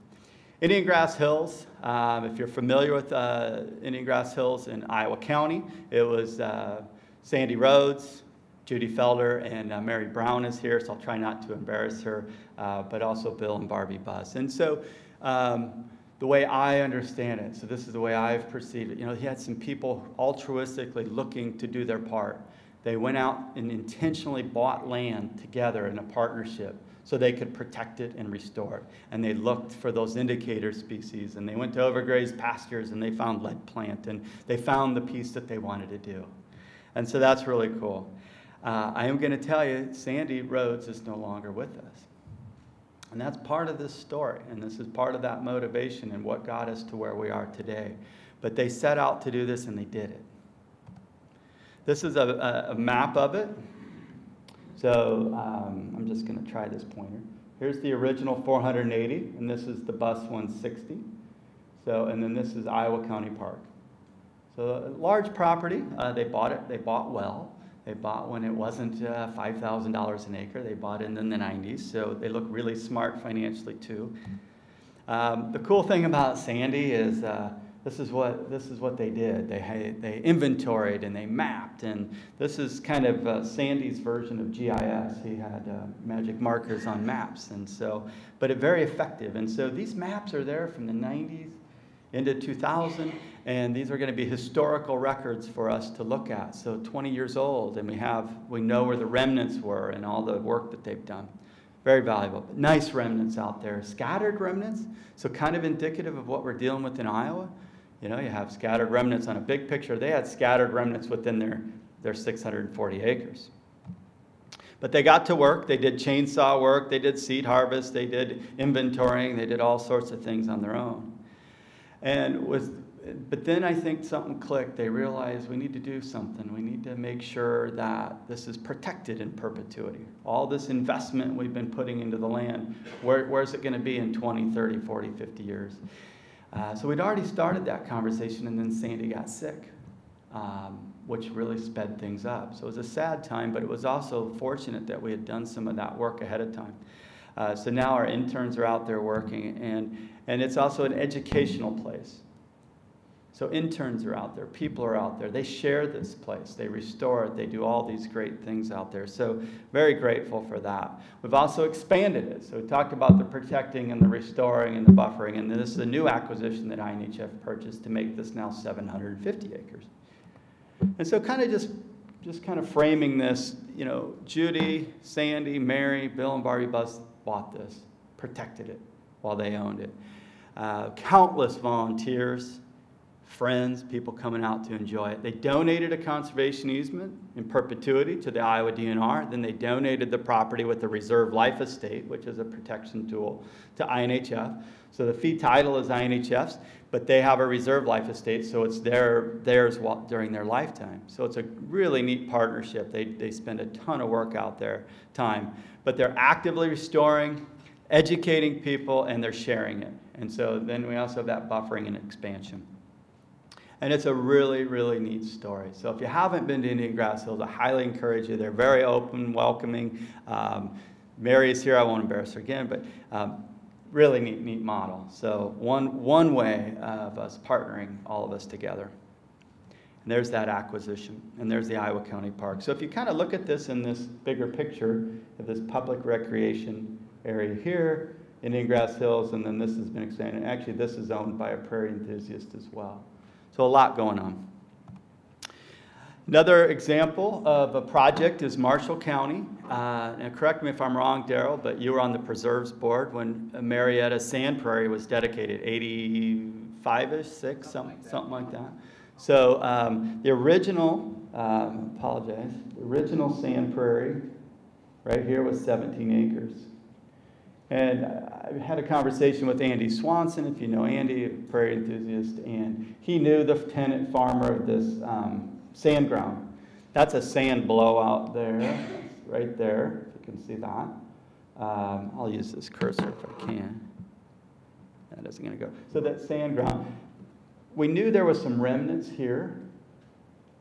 Indian Grass Hills, um, if you're familiar with uh, Indian Grass Hills in Iowa County, it was uh, sandy Rhodes, Judy Felder and uh, Mary Brown is here, so I'll try not to embarrass her, uh, but also Bill and Barbie Bus. And so um, the way I understand it, so this is the way I've perceived it, you know, he had some people altruistically looking to do their part. They went out and intentionally bought land together in a partnership so they could protect it and restore it. And they looked for those indicator species and they went to overgrazed pastures and they found lead plant and they found the piece that they wanted to do. And so that's really cool. Uh, I am going to tell you, Sandy Rhodes is no longer with us. And that's part of this story, and this is part of that motivation and what got us to where we are today. But they set out to do this and they did it. This is a, a, a map of it. So um, I'm just going to try this pointer. Here's the original 480, and this is the bus 160. So, and then this is Iowa County Park. So a large property. Uh, they bought it. They bought well. They bought when it wasn't uh, $5,000 an acre. They bought it in the 90s, so they look really smart financially too. Um, the cool thing about Sandy is uh, this is what this is what they did. They they inventoried and they mapped, and this is kind of uh, Sandy's version of GIS. He had uh, magic markers on maps, and so but it very effective. And so these maps are there from the 90s into 2000, and these are going to be historical records for us to look at. So 20 years old, and we have we know where the remnants were and all the work that they've done. Very valuable. But nice remnants out there, scattered remnants, so kind of indicative of what we're dealing with in Iowa. You know, you have scattered remnants on a big picture. They had scattered remnants within their, their 640 acres. But they got to work. They did chainsaw work. They did seed harvest. They did inventorying. They did all sorts of things on their own. And with, but then I think something clicked. They realized we need to do something. We need to make sure that this is protected in perpetuity. All this investment we've been putting into the land, where, where's it going to be in 20, 30, 40, 50 years? Uh, so we'd already started that conversation, and then Sandy got sick, um, which really sped things up. So it was a sad time, but it was also fortunate that we had done some of that work ahead of time. Uh, so now our interns are out there working, and, and it's also an educational place. So interns are out there, people are out there. They share this place, they restore it, they do all these great things out there. So very grateful for that. We've also expanded it. So we talked about the protecting and the restoring and the buffering, and this is a new acquisition that INHF purchased to make this now 750 acres. And so kind of just just kind of framing this, you know, Judy, Sandy, Mary, Bill, and Barbie Bus bought this, protected it while they owned it. Uh, countless volunteers, friends, people coming out to enjoy it. They donated a conservation easement in perpetuity to the Iowa DNR. Then they donated the property with the reserve life estate, which is a protection tool, to INHF. So the fee title is INHF's, but they have a reserve life estate, so it's their, theirs during their lifetime. So it's a really neat partnership. They, they spend a ton of work out there, time, but they're actively restoring, educating people, and they're sharing it. And so then we also have that buffering and expansion. And it's a really, really neat story. So if you haven't been to Indian Grass Hills, I highly encourage you. They're very open, welcoming. Um, Mary is here. I won't embarrass her again, but um, really neat, neat model. So one, one way of us partnering all of us together. And there's that acquisition, and there's the Iowa County Park. So if you kind of look at this in this bigger picture of this public recreation area here, Indian Grass Hills, and then this has been expanded. Actually, this is owned by a prairie enthusiast as well. So a lot going on. Another example of a project is Marshall County. Uh, and correct me if I'm wrong, Daryl, but you were on the preserves board when Marietta Sand Prairie was dedicated, 85-ish, 6, something, something like that. So um, the original, um, apologize, the original Sand Prairie right here was 17 acres. And I had a conversation with Andy Swanson, if you know Andy, a prairie enthusiast, and he knew the tenant farmer of this um, sand ground. That's a sand blowout there, right there, if you can see that. Um, I'll use this cursor if I can. That isn't going to go. So that sand ground. We knew there was some remnants here,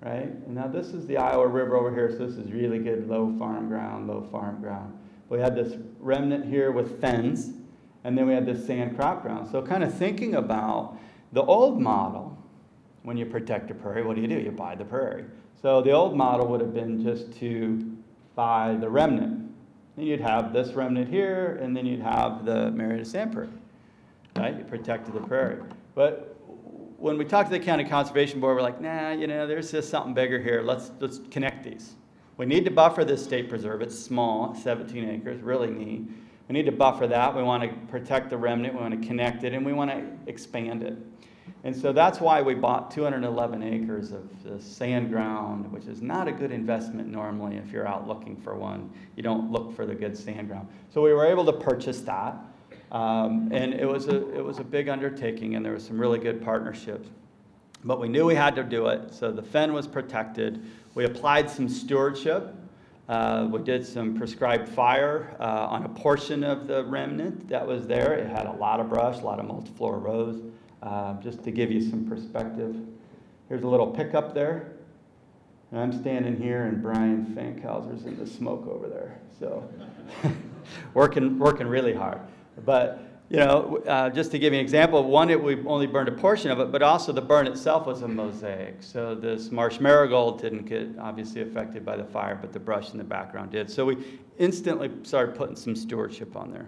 right? And now this is the Iowa River over here, so this is really good low farm ground, low farm ground we had this remnant here with fens, and then we had this sand crop ground. So, kind of thinking about the old model, when you protect a prairie, what do you do? You buy the prairie. So, the old model would have been just to buy the remnant. Then you'd have this remnant here, and then you'd have the Marietta Sand Prairie, right? You protected the prairie. But when we talked to the county conservation board, we're like, nah, you know, there's just something bigger here. Let's let's connect these. We need to buffer this state preserve. It's small, 17 acres, really neat. We need to buffer that. We want to protect the remnant. We want to connect it, and we want to expand it. And so that's why we bought 211 acres of the sand ground, which is not a good investment normally if you're out looking for one. You don't look for the good sand ground. So we were able to purchase that. Um, and it was, a, it was a big undertaking, and there was some really good partnerships. But we knew we had to do it, so the fen was protected. We applied some stewardship. Uh, we did some prescribed fire uh, on a portion of the remnant that was there. It had a lot of brush, a lot of multiflora rose. Uh, just to give you some perspective. Here's a little pickup there. And I'm standing here, and Brian Fankhauser's in the smoke over there. So, working, working really hard. But, you know, uh, just to give you an example, one, it, we only burned a portion of it, but also the burn itself was a mosaic. So, this marsh marigold didn't get obviously affected by the fire, but the brush in the background did. So, we instantly started putting some stewardship on there.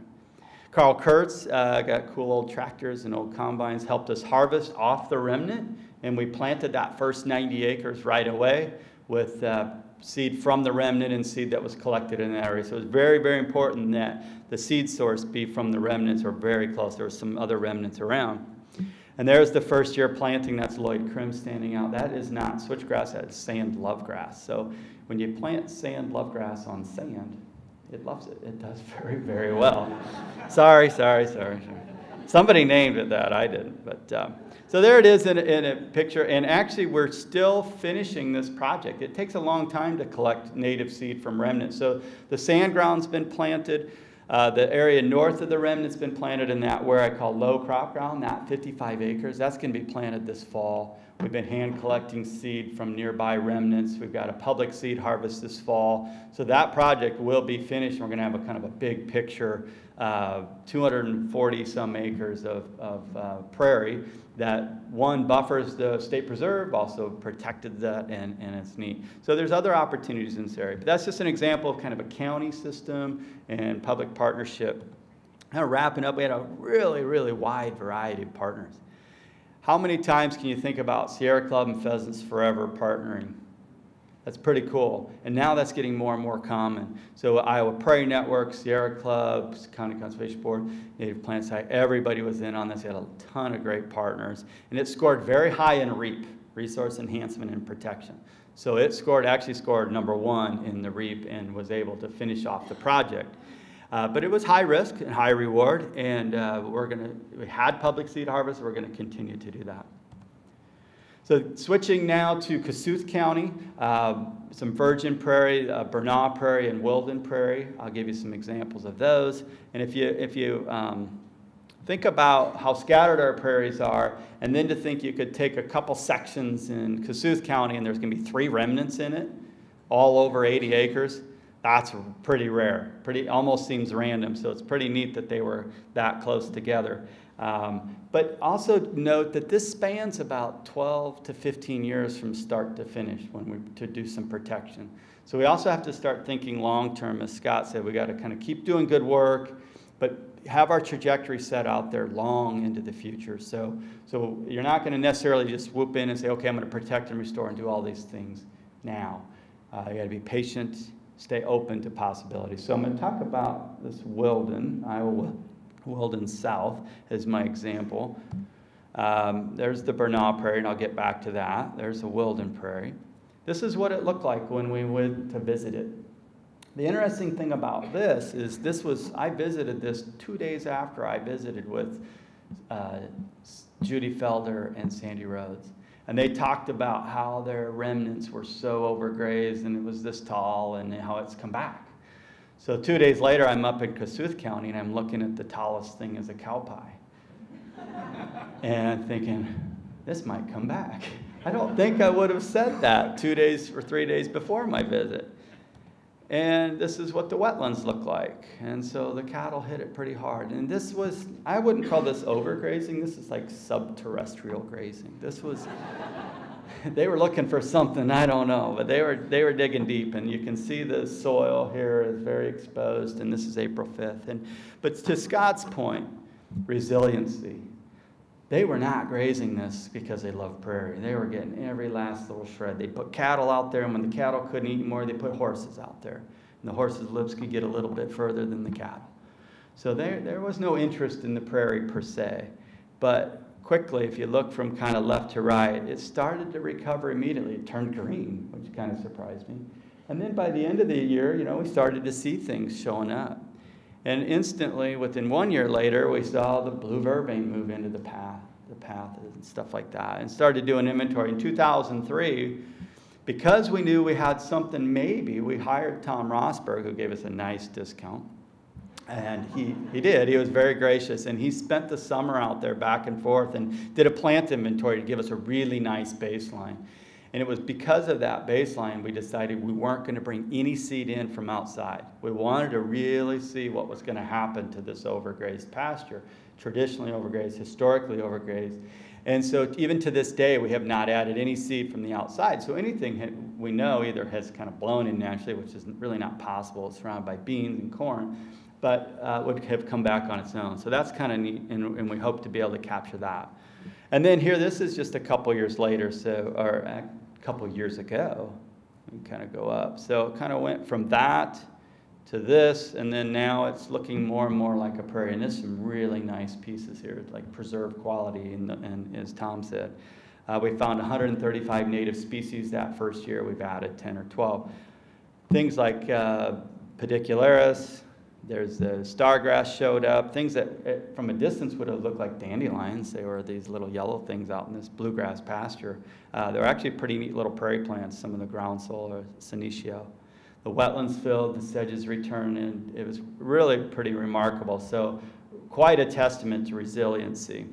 Carl Kurtz uh, got cool old tractors and old combines, helped us harvest off the remnant, and we planted that first 90 acres right away with uh, seed from the remnant and seed that was collected in that area. So it's very, very important that the seed source be from the remnants or very close. There were some other remnants around. And there's the first year planting. That's Lloyd Krim standing out. That is not switchgrass, that's sand lovegrass. So when you plant sand lovegrass on sand, it loves it. It does very, very well. sorry, sorry, sorry. Somebody named it that. I didn't. But um, so there it is in a, in a picture. And actually, we're still finishing this project. It takes a long time to collect native seed from remnants. So the sand ground's been planted. Uh, the area north of the remnant's been planted in that where I call low crop ground, that 55 acres. That's going to be planted this fall. We've been hand collecting seed from nearby remnants. We've got a public seed harvest this fall. So that project will be finished. We're going to have a kind of a big picture, uh, 240 some acres of, of uh, prairie that one buffers the state preserve, also protected that, and, and it's neat. So there's other opportunities in this area. But that's just an example of kind of a county system and public partnership. Kind of wrapping up, we had a really, really wide variety of partners. How many times can you think about Sierra Club and Pheasants Forever partnering? That's pretty cool. And now that's getting more and more common. So Iowa Prairie Network, Sierra Club, County Conservation Board, Native Plant Site, everybody was in on this. We had a ton of great partners. And it scored very high in REAP, Resource Enhancement and Protection. So it scored, actually scored number one in the REAP and was able to finish off the project. Uh, but it was high risk and high reward, and uh, we're going to, we had public seed harvest, we're going to continue to do that. So switching now to Kossuth County, um, some virgin prairie, uh, Bernau prairie, and Wilden prairie. I'll give you some examples of those. And if you, if you um, think about how scattered our prairies are, and then to think you could take a couple sections in Kossuth County and there's going to be three remnants in it, all over 80 acres, that's pretty rare. Pretty almost seems random. So it's pretty neat that they were that close together. Um, but also note that this spans about 12 to 15 years from start to finish when we to do some protection. So we also have to start thinking long term, as Scott said. We got to kind of keep doing good work, but have our trajectory set out there long into the future. So, so you're not going to necessarily just whoop in and say, okay, I'm going to protect and restore and do all these things now. Uh, you got to be patient stay open to possibilities. So I'm going to talk about this Wilden, Iowa Wilden South as my example. Um, there's the Bernau Prairie, and I'll get back to that. There's the Wilden Prairie. This is what it looked like when we went to visit it. The interesting thing about this is this was, I visited this two days after I visited with uh, Judy Felder and Sandy Rhodes. And they talked about how their remnants were so overgrazed and it was this tall and how it's come back. So two days later, I'm up in Kossuth County and I'm looking at the tallest thing as a cow pie. and thinking, this might come back. I don't think I would have said that two days or three days before my visit. And this is what the wetlands look like. And so the cattle hit it pretty hard. And this was, I wouldn't call this overgrazing, this is like subterrestrial grazing. This was, they were looking for something, I don't know, but they were, they were digging deep, and you can see the soil here is very exposed, and this is April 5th. And, but to Scott's point, resiliency. They were not grazing this because they loved prairie. They were getting every last little shred. They put cattle out there, and when the cattle couldn't eat more, they put horses out there. And the horses' lips could get a little bit further than the cattle. So there, there was no interest in the prairie per se. But quickly, if you look from kind of left to right, it started to recover immediately. It turned green, which kind of surprised me. And then by the end of the year, you know, we started to see things showing up. And instantly, within one year later, we saw the blue vervain move into the path, the path and stuff like that, and started doing inventory. In 2003, because we knew we had something maybe, we hired Tom Rosburg, who gave us a nice discount. And he, he did. He was very gracious. And he spent the summer out there back and forth and did a plant inventory to give us a really nice baseline. And it was because of that baseline we decided we weren't going to bring any seed in from outside. We wanted to really see what was going to happen to this overgrazed pasture, traditionally overgrazed, historically overgrazed. And so even to this day, we have not added any seed from the outside. So anything we know either has kind of blown in naturally, which is really not possible. It's surrounded by beans and corn, but uh, would have come back on its own. So that's kind of neat, and, and, we hope to be able to capture that. And then here, this is just a couple years later, so or couple years ago. and kind of go up. So it kind of went from that to this, and then now it's looking more and more like a prairie. And there's some really nice pieces here, like preserved quality, and, and as Tom said. Uh, we found 135 native species that first year. We've added 10 or 12. Things like uh, pedicularis, there's the stargrass showed up, things that eh, from a distance would have looked like dandelions. They were these little yellow things out in this bluegrass pasture. Uh, they were actually pretty neat little prairie plants, some of the groundsel or senecio. The wetlands filled, the sedges returned, and it was really pretty remarkable. So quite a testament to resiliency.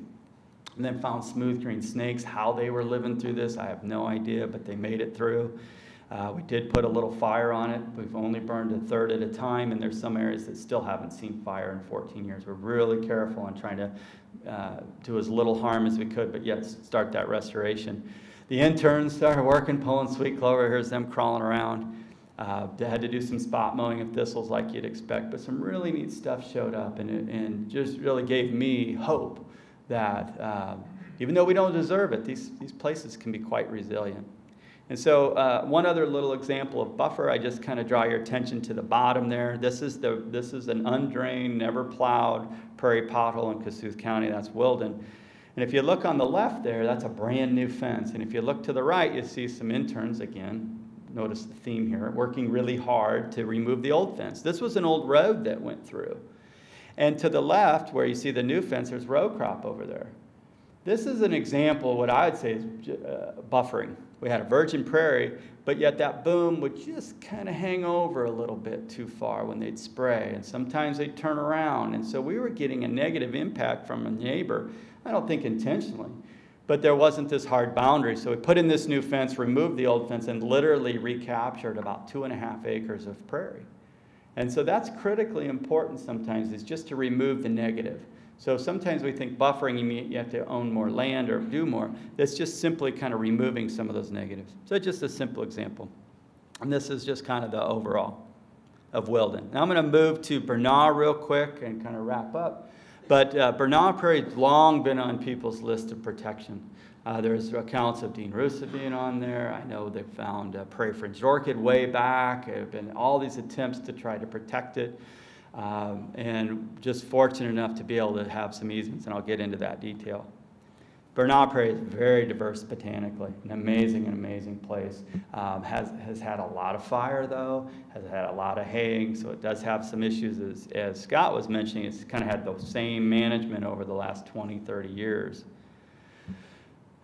And then found smooth green snakes. How they were living through this, I have no idea, but they made it through. Uh, we did put a little fire on it. We've only burned a third at a time, and there's some areas that still haven't seen fire in 14 years. We're really careful on trying to uh, do as little harm as we could, but yet start that restoration. The interns started working, pulling sweet clover. Here's them crawling around. Uh, they had to do some spot mowing of thistles like you'd expect, but some really neat stuff showed up, and, and just really gave me hope that uh, even though we don't deserve it, these, these places can be quite resilient. And so uh, one other little example of buffer, I just kind of draw your attention to the bottom there. This is, the, this is an undrained, never plowed prairie pothole in Kossuth County. That's Wilden. And if you look on the left there, that's a brand new fence. And if you look to the right, you see some interns again. Notice the theme here, working really hard to remove the old fence. This was an old road that went through. And to the left, where you see the new fence, there's row crop over there. This is an example what I would say is uh, buffering. We had a virgin prairie, but yet that boom would just kind of hang over a little bit too far when they'd spray, and sometimes they'd turn around. And so we were getting a negative impact from a neighbor, I don't think intentionally, but there wasn't this hard boundary. So we put in this new fence, removed the old fence, and literally recaptured about two and a half acres of prairie. And so that's critically important sometimes, is just to remove the negative. So sometimes we think buffering, you mean you have to own more land or do more. That's just simply kind of removing some of those negatives. So just a simple example. And this is just kind of the overall of Wilden. Now I'm going to move to Bernau real quick and kind of wrap up. But uh, Bernau Prairie has long been on people's list of protection. Uh, there's accounts of Dean Roosa being on there. I know they found uh, prairie fringed orchid way back. There have been all these attempts to try to protect it. Um, and just fortunate enough to be able to have some easements, and I'll get into that detail. Bernau Prairie is very diverse botanically, an amazing and amazing place. Um, has, has had a lot of fire though, has had a lot of haying, so it does have some issues as, as Scott was mentioning, it's kind of had the same management over the last 20, 30 years.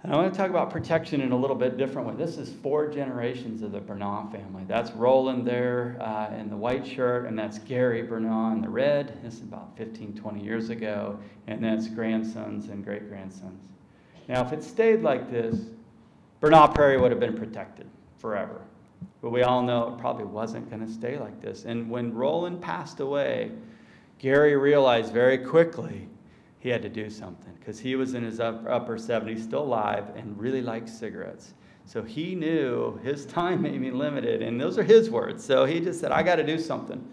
And I want to talk about protection in a little bit different way. This is four generations of the Bernau family. That's Roland there uh, in the white shirt, and that's Gary Bernau in the red. This is about 15, 20 years ago, and that's grandsons and great grandsons. Now, if it stayed like this, Bernau Prairie would have been protected forever. But we all know it probably wasn't going to stay like this. And when Roland passed away, Gary realized very quickly he had to do something because he was in his upper 70s, still alive, and really liked cigarettes. So he knew his time may be limited, and those are his words. So he just said, I got to do something,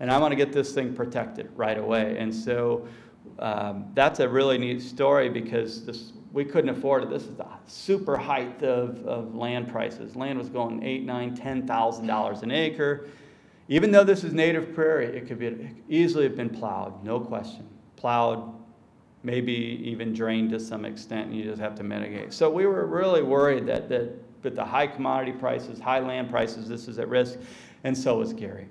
and I want to get this thing protected right away. And so um, that's a really neat story because this, we couldn't afford it. This is the super height of, of land prices. Land was going eight, nine, ten thousand dollars an acre. Even though this is native prairie, it could be easily have been plowed, no question. Plowed, maybe even drained to some extent, and you just have to mitigate. So we were really worried that, that with the high commodity prices, high land prices, this is at risk, and so was Gary.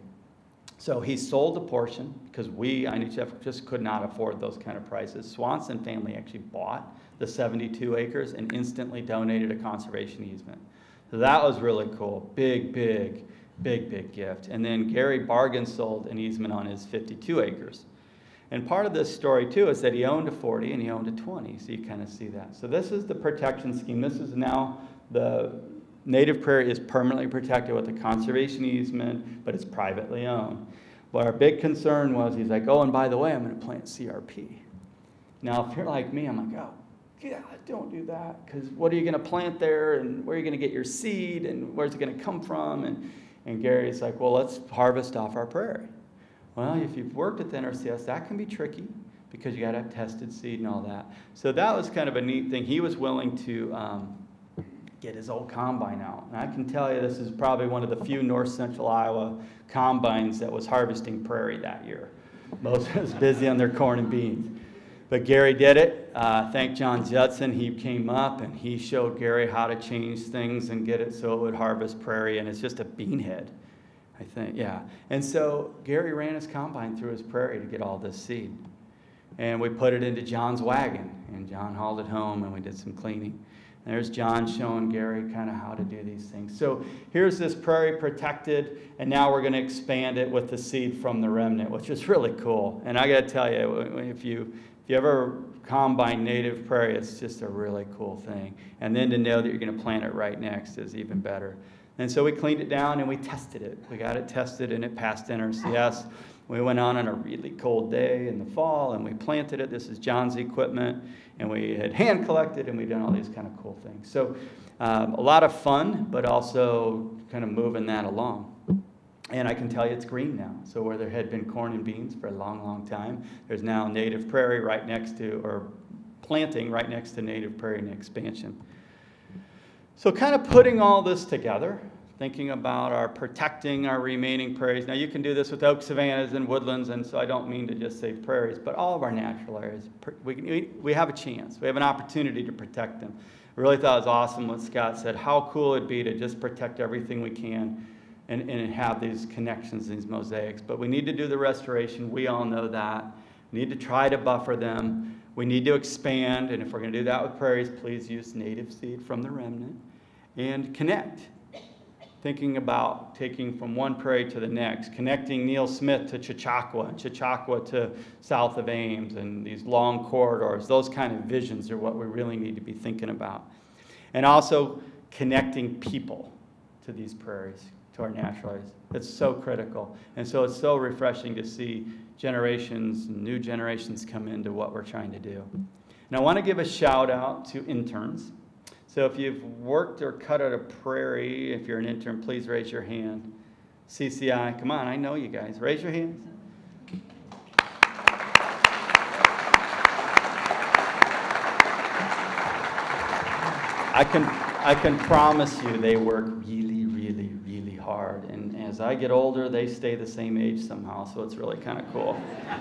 So he sold a portion because we, INHF, just could not afford those kind of prices. Swanson family actually bought the 72 acres and instantly donated a conservation easement. So that was really cool. Big, big, big, big gift. And then Gary Bernau sold an easement on his 52 acres. And part of this story, too, is that he owned a 40 and he owned a 20. So you kind of see that. So this is the protection scheme. This is now the native prairie is permanently protected with a conservation easement, but it's privately owned. But our big concern was he's like, oh, and by the way, I'm going to plant CRP. Now, if you're like me, I'm like, oh, yeah, don't do that, because what are you going to plant there, and where are you going to get your seed, and where's it going to come from? And, and Gary's like, well, let's harvest off our prairie. Well, if you've worked at the NRCS, that can be tricky because you got to have tested seed and all that. So that was kind of a neat thing. He was willing to um, get his old combine out. And I can tell you this is probably one of the few north central Iowa combines that was harvesting prairie that year. Most was busy on their corn and beans. But Gary did it. Uh, thank John Judson. He came up and he showed Gary how to change things and get it so it would harvest prairie. And it's just a bean head, I think. Yeah. And so Gary ran his combine through his prairie to get all this seed. And we put it into John's wagon. And John hauled it home and we did some cleaning. There's John showing Gary kind of how to do these things. So here's this prairie protected, and now we're going to expand it with the seed from the remnant, which is really cool. And I got to tell you, if you if you ever combine native prairie, it's just a really cool thing. And then to know that you're going to plant it right next is even better. And so we cleaned it down and we tested it. We got it tested and it passed NRCS. We went on on a really cold day in the fall and we planted it. This is John's equipment. And we had hand collected and we've done all these kind of cool things. So um, a lot of fun, but also kind of moving that along. And I can tell you it's green now. So where there had been corn and beans for a long, long time, there's now native prairie right next to, or planting right next to native prairie and expansion. So kind of putting all this together, thinking about our protecting our remaining prairies. Now you can do this with oak savannas and woodlands, and so I don't mean to just say prairies, but all of our natural areas. We, we have a chance. We have an opportunity to protect them. I really thought it was awesome what Scott said, how cool it'd be to just protect everything we can and, and have these connections, these mosaics. But we need to do the restoration. We all know that. We need to try to buffer them. We need to expand, and if we're going to do that with prairies, please use native seed from the remnant and connect thinking about taking from one prairie to the next, connecting Neal Smith to Chichaqua, and to south of Ames, and these long corridors. Those kind of visions are what we really need to be thinking about. And also connecting people to these prairies, to our natural areas. It's so critical. And so it's so refreshing to see generations, new generations come into what we're trying to do. And I want to give a shout out to interns. So if you've worked or cut out a prairie, if you're an intern, please raise your hand. CCI, come on, I know you guys. Raise your hands. I can, I can promise you they work really hard. And as I get older, they stay the same age somehow, so it's really kind of cool.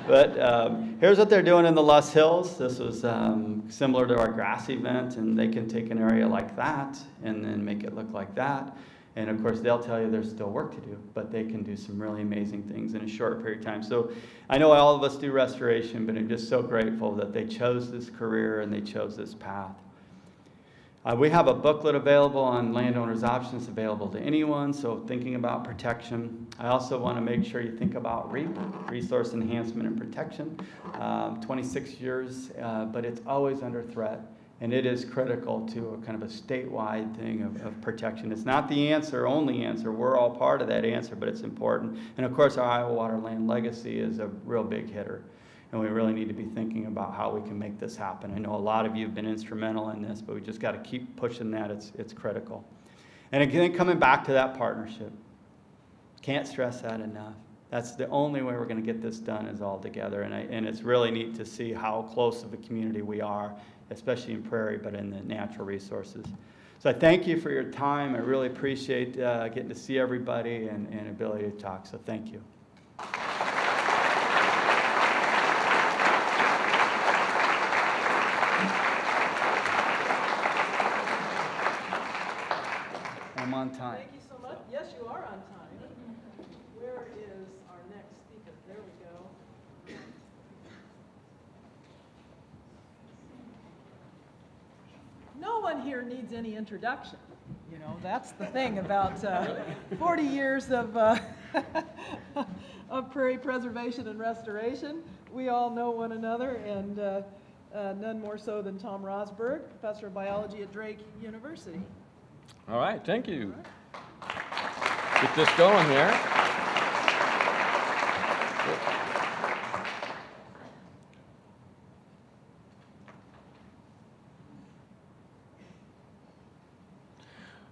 but um, here's what they're doing in the Loess Hills. This was um, similar to our grass event, and they can take an area like that and then make it look like that. And of course, they'll tell you there's still work to do, but they can do some really amazing things in a short period of time. So I know all of us do restoration, but I'm just so grateful that they chose this career and they chose this path. Uh, we have a booklet available on landowners' options available to anyone, so thinking about protection. I also want to make sure you think about REAP, Resource Enhancement and Protection. Um, 26 years, uh, but it's always under threat, and it is critical to a kind of a statewide thing of, of protection. It's not the answer, only answer. We're all part of that answer, but it's important. And of course, our Iowa Water Land Legacy is a real big hitter and we really need to be thinking about how we can make this happen. I know a lot of you have been instrumental in this, but we just got to keep pushing that. It's, it's critical. And again, coming back to that partnership, can't stress that enough. That's the only way we're going to get this done is all together. And, I, and it's really neat to see how close of a community we are, especially in Prairie, but in the natural resources. So I thank you for your time. I really appreciate uh, getting to see everybody and, and ability to talk. So thank you. I'm on time. Thank you so much. Yes, you are on time. Where is our next speaker? There we go. No one here needs any introduction. You know, that's the thing about uh, 40 years of, uh, of prairie preservation and restoration. We all know one another, and uh, uh, none more so than Tom Rosburg, professor of biology at Drake University. All right, thank you. Get this going here.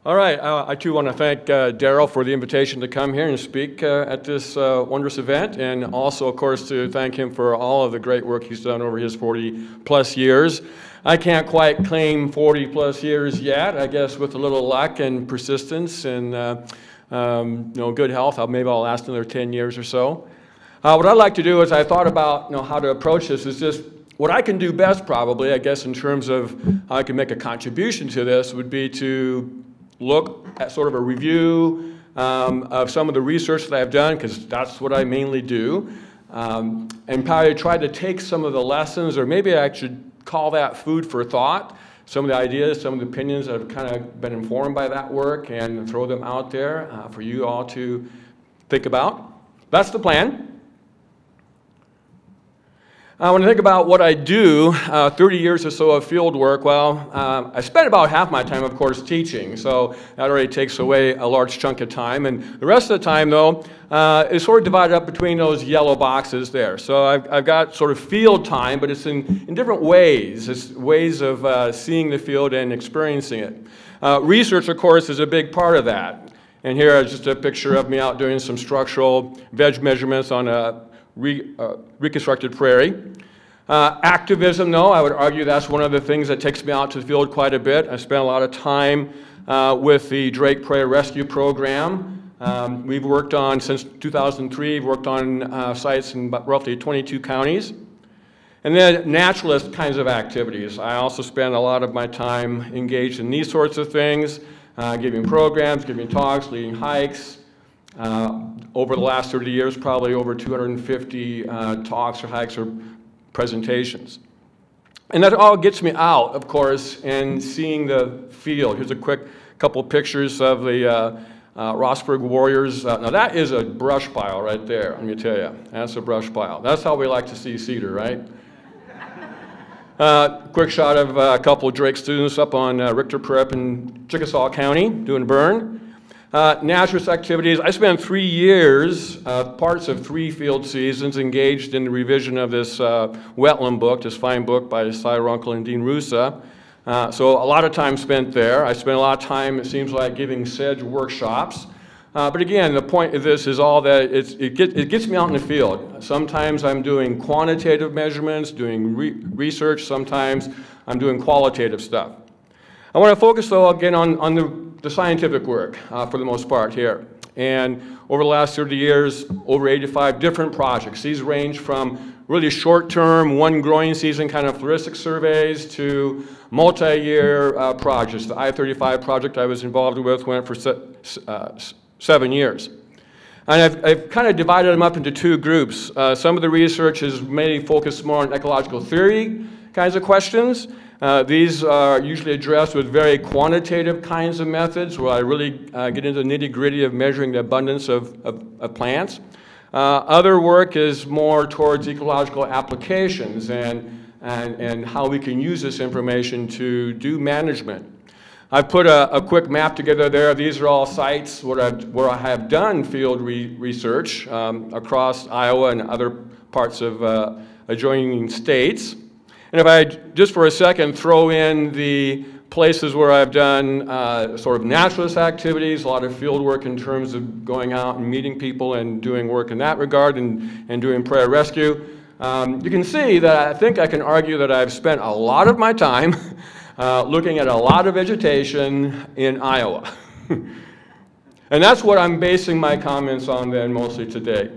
All right, uh, I too want to thank uh, Daryl for the invitation to come here and speak uh, at this uh, wondrous event, and also, of course, to thank him for all of the great work he's done over his 40 plus years. I can't quite claim 40 plus years yet. I guess with a little luck and persistence and uh, um, you know good health, I'll, maybe I'll last another 10 years or so. Uh, what I'd like to do is I thought about you know how to approach this is just what I can do best probably, I guess, in terms of how I can make a contribution to this would be to look at sort of a review um, of some of the research that I've done, because that's what I mainly do, um, and probably try to take some of the lessons, or maybe I should call that food for thought, some of the ideas, some of the opinions that have kind of been informed by that work, and throw them out there uh, for you all to think about. That's the plan. Uh, when I think about what I do, uh, 30 years or so of field work, well, uh, I spent about half my time, of course, teaching. So that already takes away a large chunk of time. And the rest of the time, though, uh, is sort of divided up between those yellow boxes there. So I've, I've got sort of field time, but it's in, in different ways. It's ways of uh, seeing the field and experiencing it. Uh, research, of course, is a big part of that. And here is just a picture of me out doing some structural veg measurements on a re, uh, reconstructed prairie. Uh, activism, though, I would argue that's one of the things that takes me out to the field quite a bit. I spent a lot of time uh, with the Drake Prairie Rescue Program. Um, we've worked on, since 2003, we've worked on uh, sites in roughly 22 counties. And then naturalist kinds of activities. I also spend a lot of my time engaged in these sorts of things, uh, giving programs, giving talks, leading hikes, uh, over the last 30 years, probably over 250 uh, talks or hikes or presentations. And that all gets me out, of course, and seeing the field. Here's a quick couple pictures of the uh, uh, Rosburg Warriors. Uh, now that is a brush pile right there, let me tell you. That's a brush pile. That's how we like to see cedar, right? Uh, quick shot of uh, a couple of Drake students up on uh, Richter Prep in Chickasaw County doing burn. Uh, naturalist activities. I spent three years, uh, parts of three field seasons, engaged in the revision of this uh, wetland book, this fine book by Cy Runkel and Dean Roosa. Uh, so a lot of time spent there. I spent a lot of time, it seems like, giving sedge workshops. Uh, but again, the point of this is all that it, get, it gets me out in the field. Sometimes I'm doing quantitative measurements, doing re research. Sometimes I'm doing qualitative stuff. I want to focus, though, again on, on the the scientific work uh, for the most part here. And over the last 30 years, over 85 different projects. These range from really short-term, one growing season kind of floristic surveys to multi-year uh, projects. The I-35 project I was involved with went for se uh, seven years. And I've, I've, kind of divided them up into two groups. Uh, some of the research is mainly focused more on ecological theory kinds of questions, uh, these are usually addressed with very quantitative kinds of methods where I really uh, get into the nitty gritty of measuring the abundance of, of, of plants. Uh, other work is more towards ecological applications and, and, and how we can use this information to do management. I've put a, a quick map together there. These are all sites where, I've, where I have done field re research um, across Iowa and other parts of uh, adjoining states. And if I just for a second throw in the places where I've done uh, sort of naturalist activities, a lot of field work in terms of going out and meeting people and doing work in that regard and, and doing prairie rescue. Um, you can see that I think I can argue that I've spent a lot of my time uh, looking at a lot of vegetation in Iowa. and that's what I'm basing my comments on then mostly today.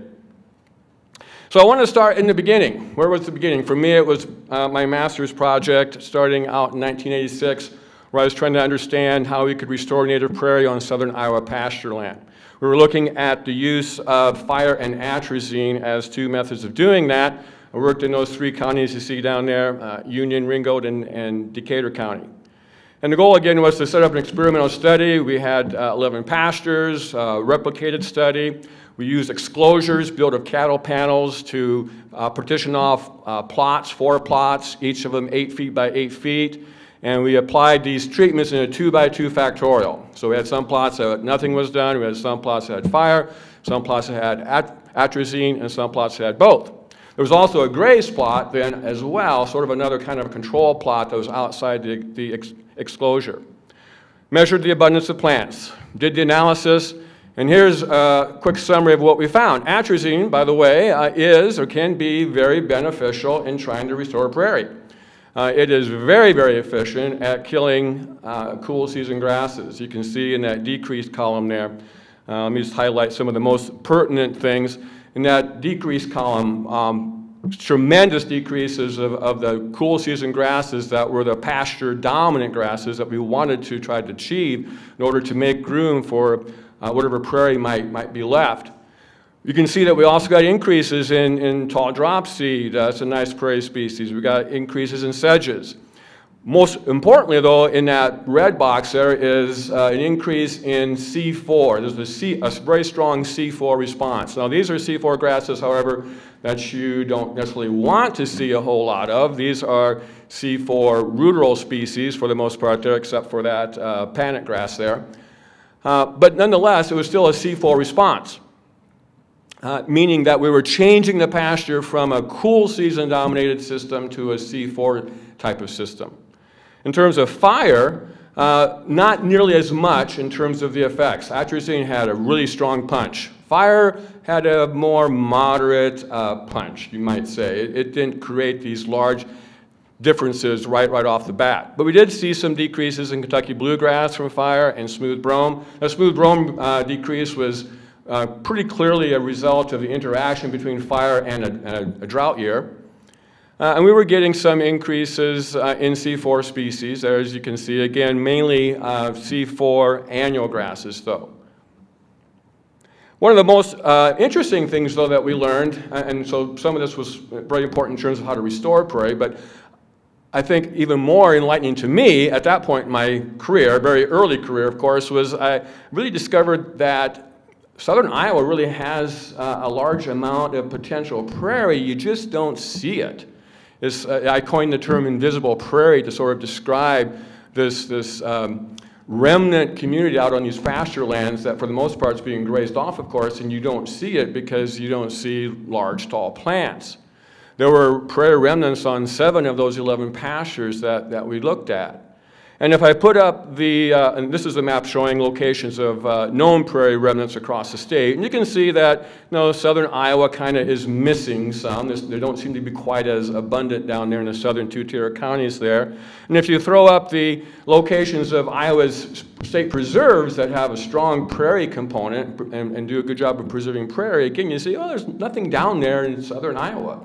So I want to start in the beginning. Where was the beginning? For me, it was uh, my master's project starting out in 1986, where I was trying to understand how we could restore native prairie on southern Iowa pasture land. We were looking at the use of fire and atrazine as two methods of doing that. I worked in those three counties you see down there, uh, Union, Ringgold, and, and Decatur County. And the goal again was to set up an experimental study. We had uh, 11 pastures, uh, replicated study. We used exclosures built of cattle panels to uh, partition off uh, plots, four plots, each of them eight feet by eight feet. And we applied these treatments in a two by two factorial. So we had some plots that nothing was done, we had some plots that had fire, some plots that had at atrazine, and some plots that had both. There was also a graze plot then as well, sort of another kind of control plot that was outside the, the ex exclosure. Measured the abundance of plants, did the analysis, and here's a quick summary of what we found. Atrazine, by the way, uh, is or can be very beneficial in trying to restore prairie. Uh, it is very, very efficient at killing uh, cool season grasses. You can see in that decreased column there. Uh, let me just highlight some of the most pertinent things. In that decreased column, um, tremendous decreases of, of the cool season grasses that were the pasture dominant grasses that we wanted to try to achieve in order to make room for uh, whatever prairie might, might be left. You can see that we also got increases in, in tall dropseed. That's a nice prairie species. We got increases in sedges. Most importantly, though, in that red box there is uh, an increase in C4. There's a, C, a very strong C4 response. Now, these are C4 grasses, however, that you don't necessarily want to see a whole lot of. These are C4 ruderal species for the most part there, except for that uh, panic grass there. Uh, but nonetheless, it was still a C4 response, uh, meaning that we were changing the pasture from a cool season dominated system to a C4 type of system. In terms of fire, uh, not nearly as much in terms of the effects. Atrazine had a really strong punch. Fire had a more moderate uh, punch, you might say. It, it didn't create these large differences right, right off the bat. But we did see some decreases in Kentucky bluegrass from fire and smooth brome. The smooth brome uh, decrease was uh, pretty clearly a result of the interaction between fire and a, a, a drought year. Uh, and we were getting some increases uh, in C4 species, as you can see, again, mainly uh, C4 annual grasses, though. One of the most uh, interesting things, though, that we learned, and so some of this was very important in terms of how to restore prairie, but I think even more enlightening to me at that point in my career, very early career, of course, was I really discovered that southern Iowa really has uh, a large amount of potential prairie. You just don't see it. Uh, I coined the term invisible prairie to sort of describe this, this um, remnant community out on these pasture lands that for the most part is being grazed off, of course, and you don't see it because you don't see large, tall plants. There were prairie remnants on seven of those 11 pastures that, that we looked at. And if I put up the, uh, and this is a map showing locations of uh, known prairie remnants across the state, and you can see that you know, southern Iowa kind of is missing some. There's, they don't seem to be quite as abundant down there in the southern two-tier counties there. And if you throw up the locations of Iowa's state preserves that have a strong prairie component and, and do a good job of preserving prairie, again, you see, oh, there's nothing down there in southern Iowa.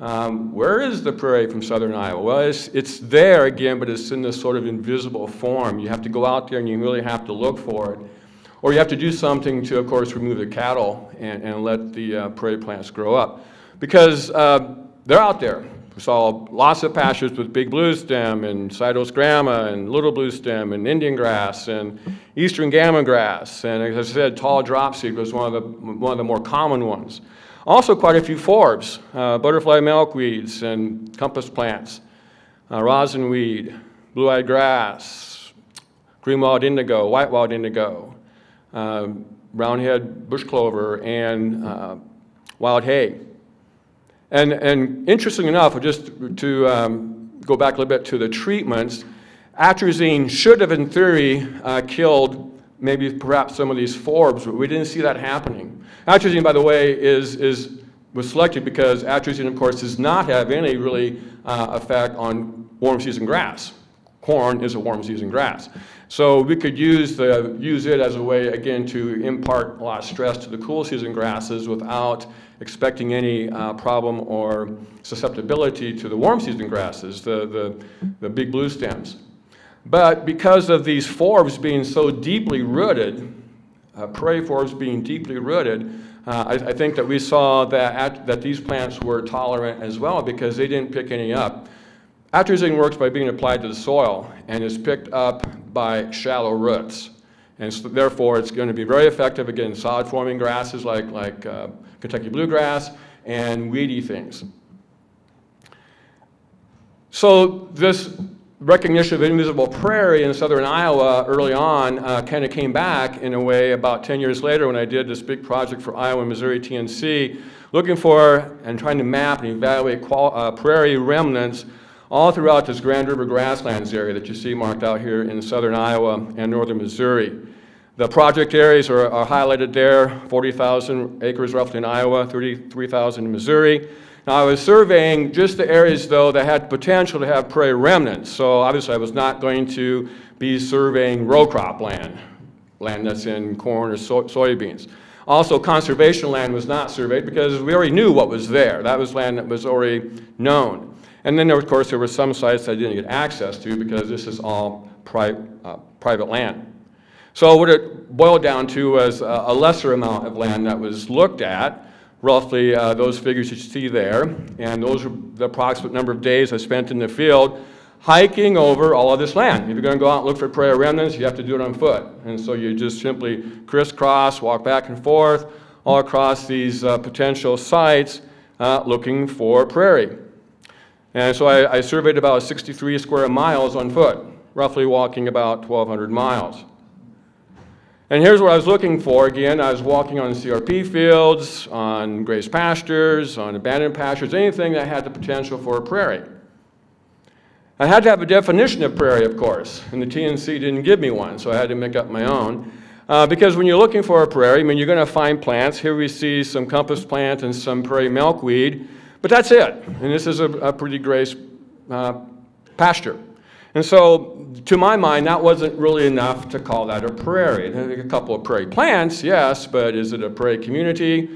Um, where is the prairie from southern Iowa? Well, it's, it's there again, but it's in this sort of invisible form. You have to go out there and you really have to look for it. Or you have to do something to, of course, remove the cattle and, and let the uh, prairie plants grow up. Because uh, they're out there. We saw lots of pastures with big blue stem and sideoats grama and little blue stem and Indian grass and eastern gamagrass. And as I said, tall dropseed was one of the, one of the more common ones. Also quite a few forbs, uh, butterfly milkweeds and compass plants, uh, rosinweed, blue-eyed grass, green wild indigo, white wild indigo, uh, roundhead bush clover, and uh, wild hay. And, and interesting enough, just to um, go back a little bit to the treatments, Atrazine should have, in theory, uh, killed maybe perhaps some of these forbs, but we didn't see that happening. Atrazine, by the way, is, is, was selected because atrazine, of course, does not have any really uh, effect on warm season grass. Corn is a warm season grass. So we could use, the, use it as a way, again, to impart a lot of stress to the cool season grasses without expecting any uh, problem or susceptibility to the warm season grasses, the, the, the big blue stems. But because of these forbs being so deeply rooted, uh, prairie forbs being deeply rooted, uh, I, I, think that we saw that, at, that these plants were tolerant as well because they didn't pick any up. Atrazine works by being applied to the soil and is picked up by shallow roots. And so therefore, it's going to be very effective against sod-forming grasses like, like uh, Kentucky bluegrass and weedy things. So this recognition of invisible prairie in southern Iowa early on uh, kind of came back in a way about 10 years later when I did this big project for Iowa and Missouri TNC, looking for and trying to map and evaluate uh, prairie remnants all throughout this Grand River grasslands area that you see marked out here in southern Iowa and northern Missouri. The project areas are, are highlighted there, 40,000 acres roughly in Iowa, 33,000 in Missouri. Now, I was surveying just the areas, though, that had potential to have prairie remnants. So obviously, I was not going to be surveying row crop land, land that's in corn or so soybeans. Also, conservation land was not surveyed because we already knew what was there. That was land that was already known. And then, of course, there were some sites I didn't get access to because this is all pri uh, private land. So what it boiled down to was a lesser amount of land that was looked at, roughly uh, those figures you see there, and those are the approximate number of days I spent in the field hiking over all of this land. If you're going to go out and look for prairie remnants, you have to do it on foot. And so you just simply crisscross, walk back and forth all across these uh, potential sites uh, looking for prairie. And so I, I surveyed about 63 square miles on foot, roughly walking about 1,200 miles. And here's what I was looking for. Again, I was walking on CRP fields, on grazed pastures, on abandoned pastures, anything that had the potential for a prairie. I had to have a definition of prairie, of course, and the TNC didn't give me one, so I had to make up my own. Uh, because when you're looking for a prairie, I mean, you're going to find plants. Here we see some compass plant and some prairie milkweed, but that's it. And this is a, a pretty grazed uh, pasture. And so, to my mind, that wasn't really enough to call that a prairie. A couple of prairie plants, yes, but is it a prairie community?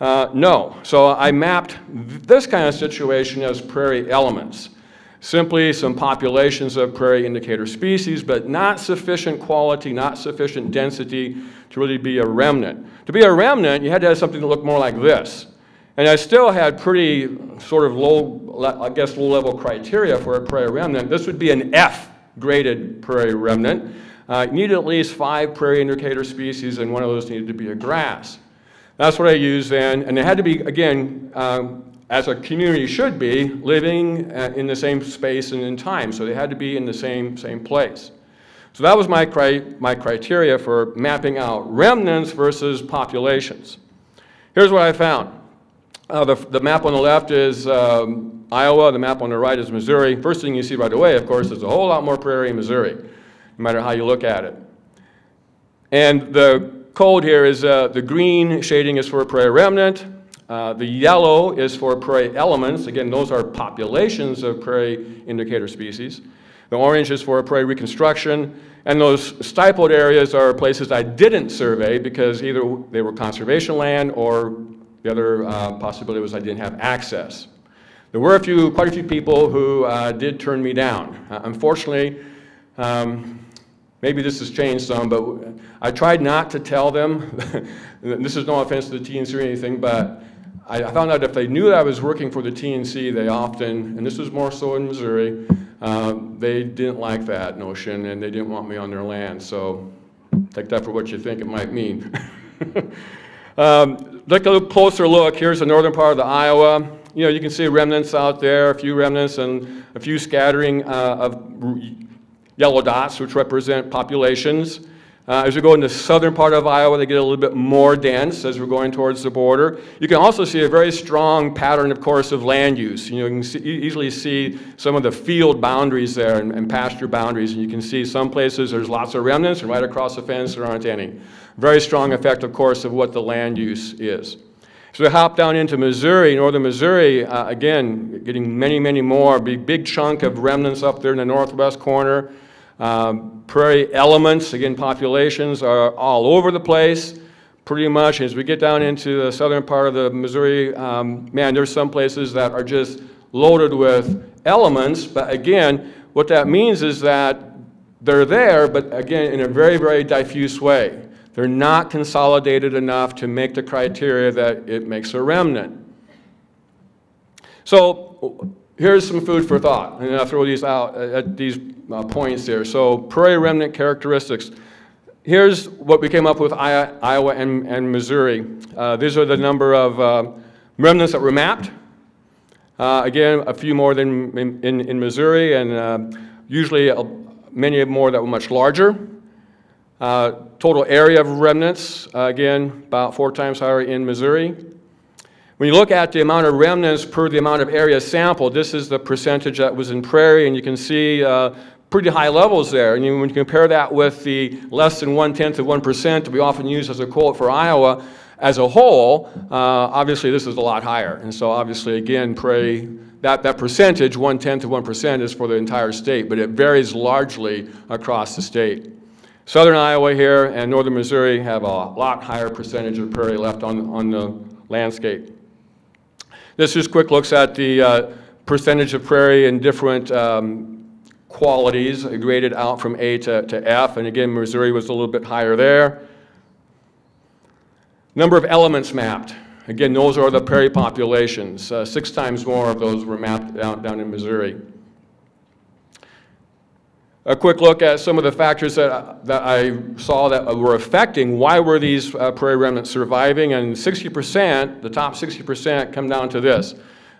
Uh, no. So I mapped this kind of situation as prairie elements. Simply some populations of prairie indicator species, but not sufficient quality, not sufficient density to really be a remnant. To be a remnant, you had to have something that looked more like this. And I still had pretty sort of low, I guess, low level criteria for a prairie remnant. This would be an F graded prairie remnant. Uh, you needed at least five prairie indicator species, and one of those needed to be a grass. That's what I used then, and it had to be, again, um, as a community should be, living uh, in the same space and in time. So they had to be in the same, same place. So that was my, cri my criteria for mapping out remnants versus populations. Here's what I found. Uh, the, the, map on the left is um, Iowa, the map on the right is Missouri. First thing you see right away, of course, is a whole lot more prairie in Missouri, no matter how you look at it. And the code here is uh, the green shading is for prairie remnant, uh, the yellow is for prairie elements. Again, those are populations of prairie indicator species. The orange is for a prairie reconstruction, and those stippled areas are places I didn't survey because either they were conservation land or the other uh, possibility was I didn't have access. There were a few, quite a few people who uh, did turn me down. Uh, unfortunately, um, maybe this has changed some, but I tried not to tell them. this is no offense to the TNC or anything, but I, I found out if they knew that I was working for the TNC, they often, and this was more so in Missouri, uh, they didn't like that notion and they didn't want me on their land. So take that for what you think it might mean. um, take a little closer look. Here's the northern part of the Iowa. You know, you can see remnants out there, a few remnants and a few scattering uh, of yellow dots, which represent populations. Uh, as we go into the southern part of Iowa, they get a little bit more dense as we're going towards the border. You can also see a very strong pattern, of course, of land use. You, know, you can see, easily see some of the field boundaries there and, and, pasture boundaries, and you can see some places there's lots of remnants, and right across the fence there aren't any. Very strong effect, of course, of what the land use is. So we hop down into Missouri, northern Missouri, uh, again, getting many, many more, big, big chunk of remnants up there in the northwest corner. Um, prairie elements, again, populations are all over the place, pretty much. As we get down into the southern part of the Missouri, um, man, there's some places that are just loaded with elements, but again, what that means is that they're there, but again, in a very, very diffuse way. They're not consolidated enough to make the criteria that it makes a remnant. So here's some food for thought, and I'll throw these out at these uh, points here. So prairie remnant characteristics. Here's what we came up with Iowa and, and Missouri. Uh, these are the number of uh, remnants that were mapped. Uh, again, a few more than in, in, in Missouri, and uh, usually many more that were much larger. Uh, total area of remnants, uh, again, about four times higher in Missouri. When you look at the amount of remnants per the amount of area sampled, this is the percentage that was in prairie, and you can see uh, pretty high levels there. And you, when you compare that with the less than one-tenth of 1% that we often use as a quote for Iowa, as a whole, uh, obviously this is a lot higher. And so obviously, again, prairie, that, that percentage, one-tenth of 1%, is for the entire state, but it varies largely across the state. Southern Iowa here and northern Missouri have a lot higher percentage of prairie left on, on the landscape. This just quick looks at the uh, percentage of prairie in different um, qualities graded out from A to, to F. And again, Missouri was a little bit higher there. Number of elements mapped. Again, those are the prairie populations. Uh, six times more of those were mapped down, down in Missouri a quick look at some of the factors that, that I saw that were affecting why were these uh, prairie remnants surviving, and 60%, the top 60% come down to this.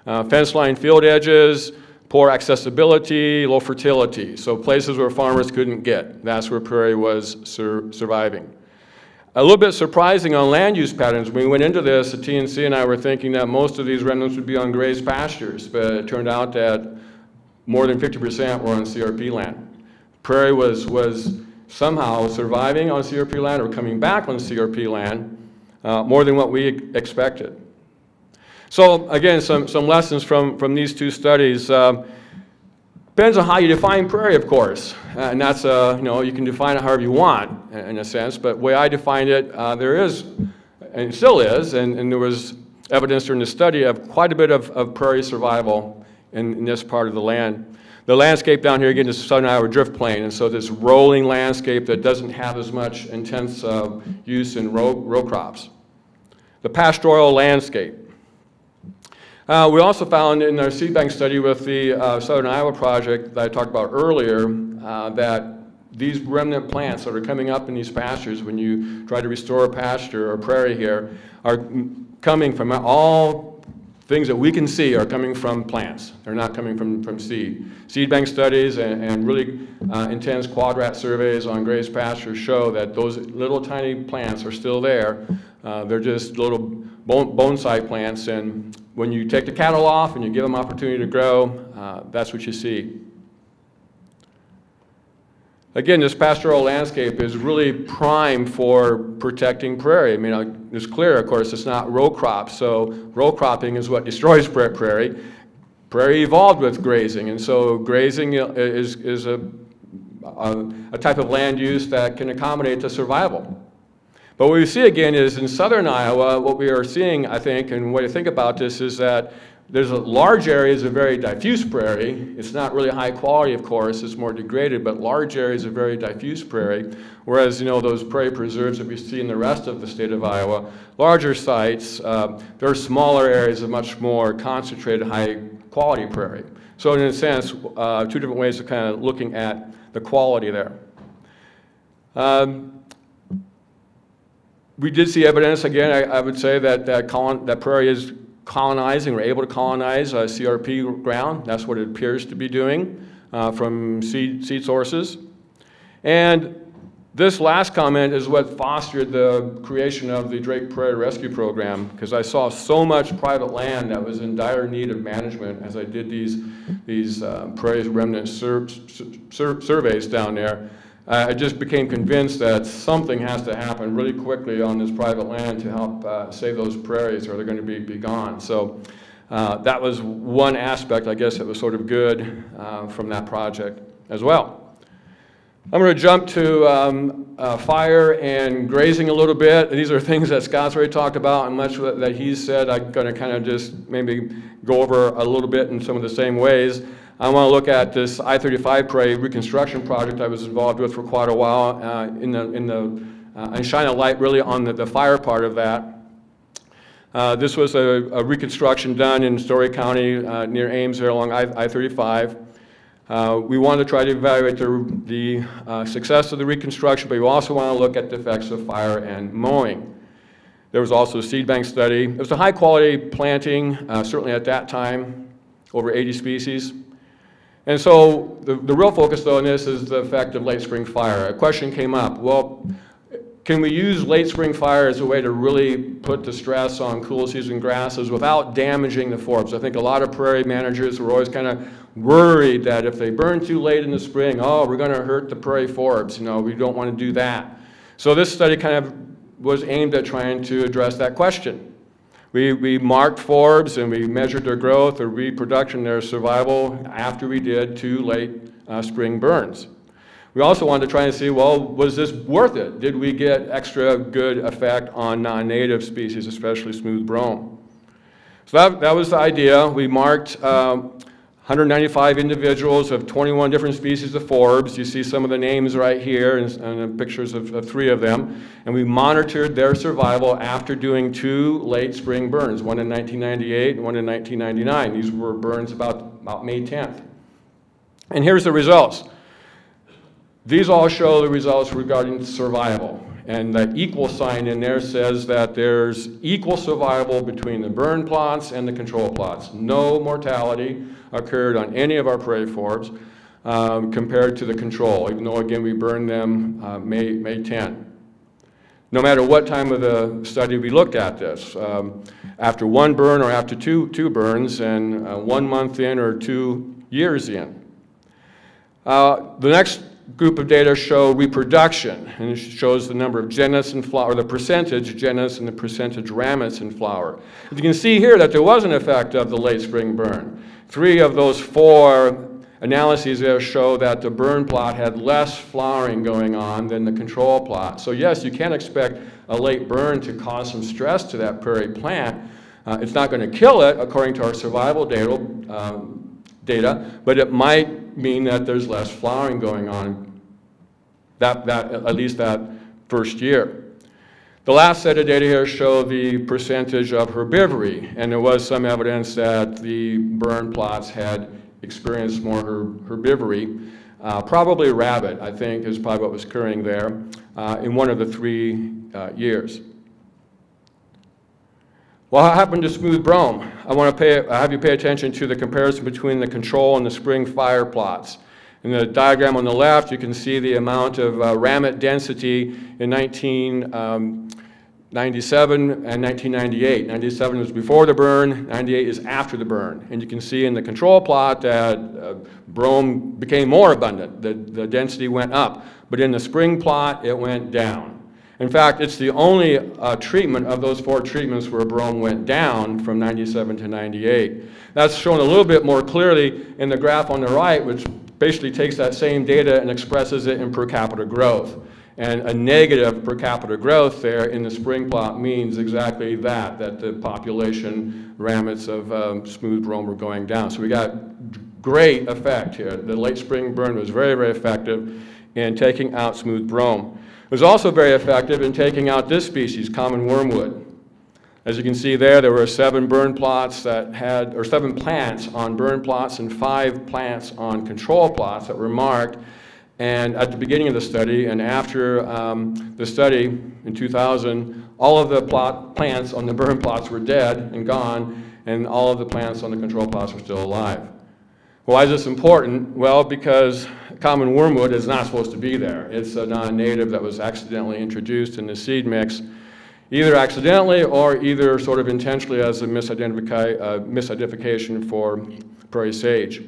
Uh, fence line field edges, poor accessibility, low fertility. So places where farmers couldn't get. That's where prairie was sur surviving. A little bit surprising on land use patterns. When we went into this, the TNC and I were thinking that most of these remnants would be on grazed pastures, but it turned out that more than 50% were on CRP land. Prairie was, was somehow surviving on CRP land or coming back on CRP land uh, more than what we expected. So again, some, some lessons from, from these two studies. Uh, depends on how you define prairie, of course. Uh, and that's, uh, you know, you can define it however you want, in a sense. But the way I defined it, uh, there is, and still is, and, and there was evidence during the study of quite a bit of, of prairie survival in, in this part of the land. The landscape down here, again, is southern Iowa drift plain, and so this rolling landscape that doesn't have as much intense uh, use in row, row crops. The pastoral landscape. Uh, we also found in our seed bank study with the uh, Southern Iowa project that I talked about earlier uh, that these remnant plants that are coming up in these pastures when you try to restore a pasture or prairie here are coming from all things that we can see are coming from plants. They're not coming from, from seed. Seed bank studies and, and really uh, intense quadrat surveys on grazed pastures show that those little tiny plants are still there. Uh, they're just little bone, bonsai plants, and when you take the cattle off and you give them opportunity to grow, uh, that's what you see. Again, this pastoral landscape is really prime for protecting prairie. I mean, uh, it's clear, of course, it's not row crops, so row cropping is what destroys prairie. Prairie evolved with grazing, and so grazing is, is a, a, a type of land use that can accommodate the survival. But what we see again is in southern Iowa, what we are seeing, I think, and what I think about this is that there's a large areas of very diffuse prairie. It's not really high quality, of course, it's more degraded, but large areas of very diffuse prairie. Whereas, you know, those prairie preserves that we see in the rest of the state of Iowa, larger sites, uh, there are smaller areas of much more concentrated high quality prairie. So in a sense, uh, two different ways of kind of looking at the quality there. Um, we did see evidence, again, I, I would say that, that, colon, that prairie is colonizing, or able to colonize uh, CRP ground. That's what it appears to be doing uh, from seed, seed sources. And This last comment is what fostered the creation of the Drake Prairie Rescue Program, because I saw so much private land that was in dire need of management as I did these, these uh, prairie remnant sur sur surveys down there. Uh, I just became convinced that something has to happen really quickly on this private land to help uh, save those prairies or they're going to be, be gone. So uh, that was one aspect, I guess, that was sort of good uh, from that project as well. I'm going to jump to um, uh, fire and grazing a little bit. These are things that Scott's already talked about and much that he's said. I'm going to kind of just maybe go over a little bit in some of the same ways. I want to look at this I-35 prairie reconstruction project I was involved with for quite a while uh, in the, in the, uh, and shine a light really on the, the fire part of that. Uh, this was a, a, reconstruction done in Story County uh, near Ames there along I-35. Uh, we want to try to evaluate the, the uh, success of the reconstruction, but we also want to look at the effects of fire and mowing. There was also a seed bank study. It was a high quality planting, uh, certainly at that time, over 80 species. And so the, the real focus though in this is the effect of late spring fire. A question came up, well, can we use late spring fire as a way to really put the stress on cool season grasses without damaging the forbs? I think a lot of prairie managers were always kind of worried that if they burn too late in the spring, oh, we're going to hurt the prairie forbs. You know, we don't want to do that. So this study kind of was aimed at trying to address that question. We, we marked forbs and we measured their growth, their reproduction, their survival after we did two late uh, spring burns. We also wanted to try and see, well, was this worth it? Did we get extra good effect on non-native species, especially smooth brome? So that, that was the idea. We marked um, 195 individuals of 21 different species of forbs. You see some of the names right here and, and pictures of, of, three of them. And we monitored their survival after doing two late spring burns, one in 1998 and one in 1999. These were burns about, about May 10th. And here's the results. These all show the results regarding survival. And that equal sign in there says that there's equal survival between the burn plots and the control plots. No mortality occurred on any of our prairie forbs um, compared to the control, even though, again, we burned them uh, May, May 10. No matter what time of the study we looked at this, um, after one burn or after two, two burns, and uh, one month in or two years in. Uh, the next group of data show reproduction, and it shows the number of genets in flower, the percentage genets and the percentage ramets in flower. You can see here that there was an effect of the late spring burn. Three of those four analyses there show that the burn plot had less flowering going on than the control plot. So yes, you can expect a late burn to cause some stress to that prairie plant. Uh, it's not going to kill it, according to our survival data, um, data, but it might mean that there's less flowering going on, that, that, at least that first year. The last set of data here show the percentage of herbivory, and there was some evidence that the burn plots had experienced more her, herbivory. Uh, probably rabbit, I think, is probably what was occurring there uh, in one of the three uh, years. What happened to smooth brome? I want to pay, have you pay attention to the comparison between the control and the spring fire plots. In the diagram on the left, you can see the amount of uh, ramet density in 1997 and 1998. 97 was before the burn, 98 is after the burn. And you can see in the control plot that uh, brome became more abundant. The, the density went up. But in the spring plot, it went down. In fact, it's the only uh, treatment of those four treatments where brome went down from 97 to 98. That's shown a little bit more clearly in the graph on the right, which basically takes that same data and expresses it in per capita growth. And a negative per capita growth there in the spring plot means exactly that, that the population ramets of um, smooth brome were going down. So we got great effect here. The late spring burn was very, very effective in taking out smooth brome It was also very effective in taking out this species, common wormwood. As you can see there, there were seven burn plots that had, or seven plants on burn plots and five plants on control plots that were marked. And at the beginning of the study and after um, the study in 2000, all of the plot, plants on the burn plots were dead and gone, and all of the plants on the control plots were still alive. Why is this important? Well, because common wormwood is not supposed to be there. It's a non-native that was accidentally introduced in the seed mix, either accidentally or either sort of intentionally as a uh, misidentification for prairie sage.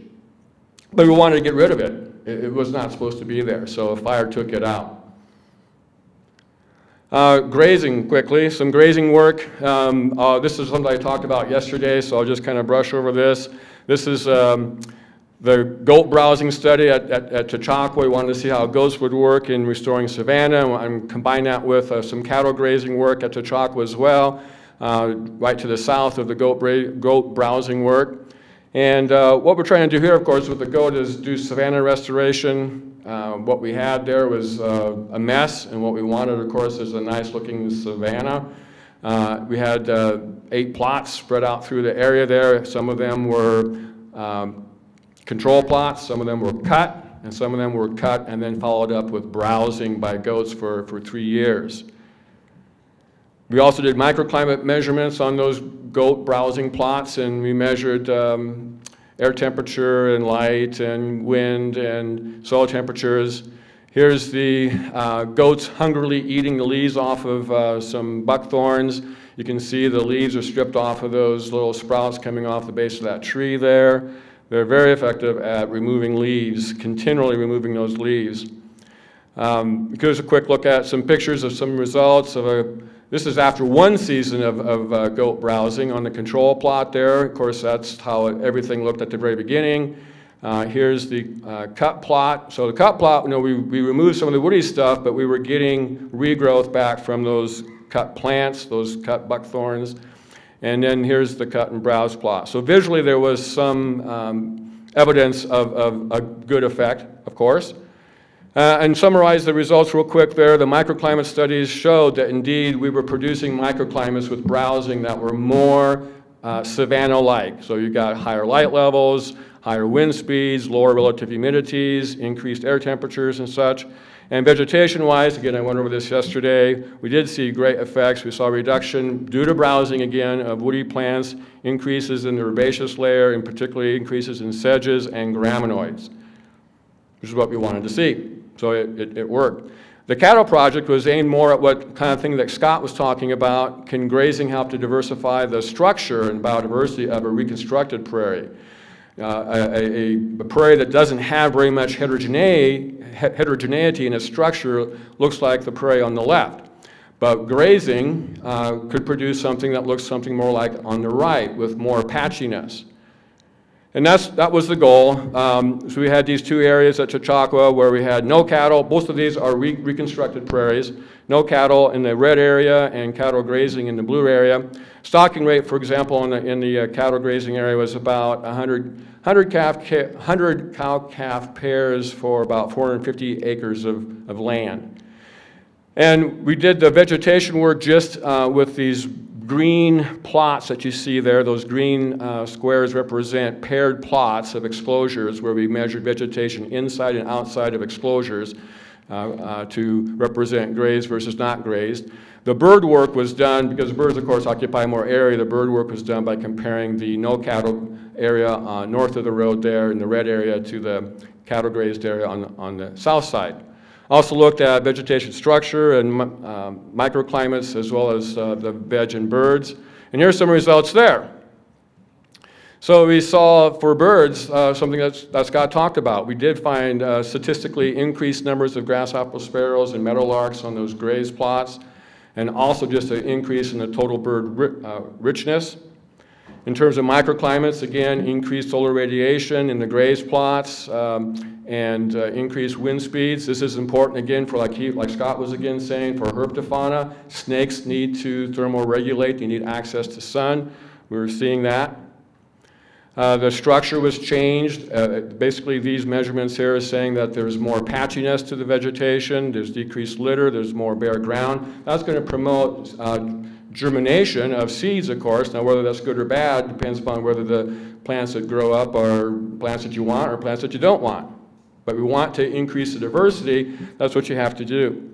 But we wanted to get rid of it. It, it was not supposed to be there, so a fire took it out. Uh, grazing quickly, some grazing work. Um, uh, this is something I talked about yesterday, so I'll just kind of brush over this. This is um, the goat browsing study at, at, at Chautauqua. We wanted to see how goats would work in restoring savanna. I'm combining that with uh, some cattle grazing work at Chautauqua as well, uh, right to the south of the goat, goat browsing work. And uh, what we're trying to do here, of course, with the goat is do savanna restoration, uh, what we had there was uh, a mess, and what we wanted, of course, is a nice looking savanna. Uh, we had uh, eight plots spread out through the area there. Some of them were um, control plots, some of them were cut, and some of them were cut and then followed up with browsing by goats for, for three years. We also did microclimate measurements on those goat browsing plots, and we measured um, air temperature and light and wind and soil temperatures. Here's the uh, goats hungrily eating the leaves off of uh, some buckthorns. You can see the leaves are stripped off of those little sprouts coming off the base of that tree there. They're very effective at removing leaves, continually removing those leaves. Um, here's a quick look at some pictures of some results of a this is after one season of, of uh, goat browsing on the control plot there. Of course, that's how everything looked at the very beginning. Uh, here's the uh, cut plot. So the cut plot, you know, we, we removed some of the woody stuff, but we were getting regrowth back from those cut plants, those cut buckthorns. And then here's the cut and browse plot. So visually there was some um, evidence of, of a good effect, of course. Uh, and summarize the results real quick there. The microclimate studies showed that indeed we were producing microclimates with browsing that were more uh, savanna-like. So you got higher light levels, higher wind speeds, lower relative humidities, increased air temperatures and such. And vegetation-wise, again, I went over this yesterday, we did see great effects. We saw reduction due to browsing, again, of woody plants, increases in the herbaceous layer, and particularly increases in sedges and graminoids, which is what we wanted to see. So it, it, it, worked. The cattle project was aimed more at what kind of thing that Scott was talking about. Can grazing help to diversify the structure and biodiversity of a reconstructed prairie? Uh, a, a, prairie that doesn't have very much heterogeneity, heterogeneity in its structure looks like the prairie on the left. But grazing uh, could produce something that looks something more like on the right with more patchiness. And that's, that was the goal. Um, so we had these two areas at Chautauqua where we had no cattle. Both of these are re reconstructed prairies. No cattle in the red area and cattle grazing in the blue area. Stocking rate, for example, in the, in the uh, cattle grazing area was about 100, 100, calf, 100 cow-calf pairs for about 450 acres of, of land. And we did the vegetation work just uh, with these green plots that you see there, those green uh, squares represent paired plots of exclosures where we measured vegetation inside and outside of exclosures uh, uh, to represent grazed versus not grazed. The bird work was done, because birds of course occupy more area, the bird work was done by comparing the no cattle area uh, north of the road there in the red area to the cattle grazed area on, on the south side. Also looked at vegetation structure and um, microclimates as well as uh, the veg and birds. And here's some results there. So we saw for birds uh, something that's, that Scott talked about. We did find uh, statistically increased numbers of grasshopper sparrows and meadowlarks on those grazed plots, and also just an increase in the total bird ri uh, richness. In terms of microclimates, again, increased solar radiation in the grazed plots, um, and uh, increase wind speeds. This is important again for like, he, like Scott was again saying for herpetofauna. Snakes need to thermoregulate, they need access to sun. We were seeing that. Uh, the structure was changed. Uh, basically, these measurements here are saying that there's more patchiness to the vegetation, there's decreased litter, there's more bare ground. That's going to promote uh, germination of seeds, of course. Now, whether that's good or bad depends upon whether the plants that grow up are plants that you want or plants that you don't want but we want to increase the diversity, that's what you have to do.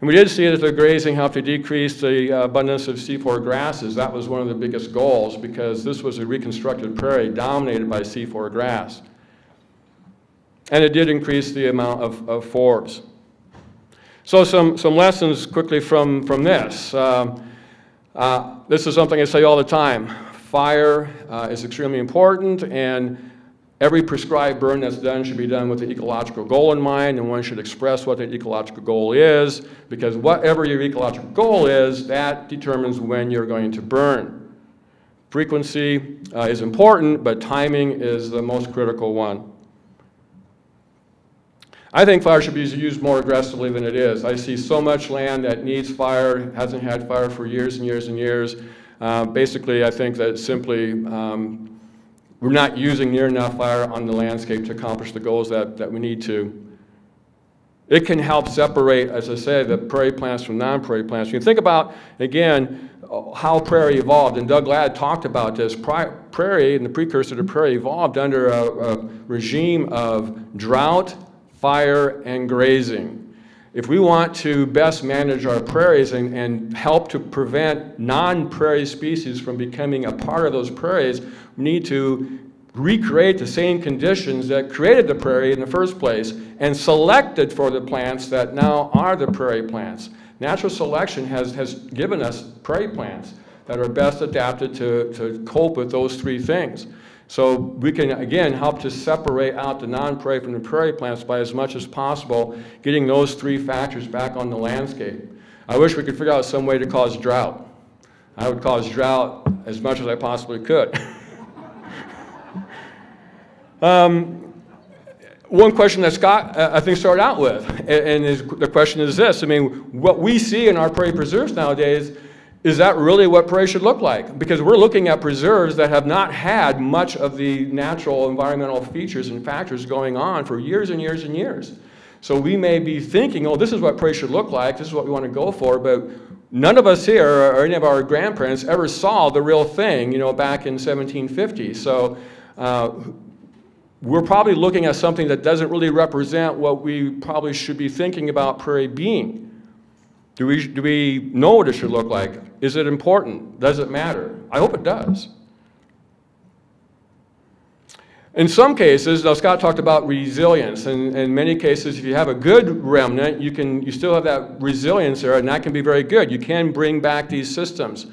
And we did see that the grazing helped to decrease the abundance of C4 grasses. That was one of the biggest goals because this was a reconstructed prairie dominated by C4 grass. and it did increase the amount of, of forbs. So some, some lessons quickly from, from this. Um, uh, this is something I say all the time. Fire uh, is extremely important, and every prescribed burn that's done should be done with the ecological goal in mind, and one should express what the ecological goal is, because whatever your ecological goal is, that determines when you're going to burn. Frequency uh, is important, but timing is the most critical one. I think fire should be used more aggressively than it is. I see so much land that needs fire, hasn't had fire for years and years and years. Uh, basically, I think that simply um, we're not using near enough fire on the landscape to accomplish the goals that, that we need to. It can help separate, as I say, the prairie plants from non-prairie plants. You think about, again, how prairie evolved, and Doug Ladd talked about this. Prairie, and the precursor to prairie, evolved under a, a regime of drought, fire, and grazing. If we want to best manage our prairies and, and help to prevent non-prairie species from becoming a part of those prairies, need to recreate the same conditions that created the prairie in the first place and selected for the plants that now are the prairie plants. Natural selection has, has given us prairie plants that are best adapted to, to cope with those three things. So we can, again, help to separate out the non-prairie from the prairie plants by as much as possible, getting those three factors back on the landscape. I wish we could figure out some way to cause drought. I would cause drought as much as I possibly could. um, one question that Scott, uh, I think, started out with, and, and the question is this. I mean, what we see in our prairie preserves nowadays is that really what prairie should look like? Because we're looking at preserves that have not had much of the natural environmental features and factors going on for years and years and years. So we may be thinking, oh, this is what prairie should look like, this is what we want to go for, but none of us here or any of our grandparents ever saw the real thing, you know, back in 1750. So uh, we're probably looking at something that doesn't really represent what we probably should be thinking about prairie being. Do we, do we know what it should look like? Is it important? Does it matter? I hope it does. In some cases, now Scott talked about resilience, and in many cases, if you have a good remnant, you, can, you still have that resilience there, and that can be very good. You can bring back these systems.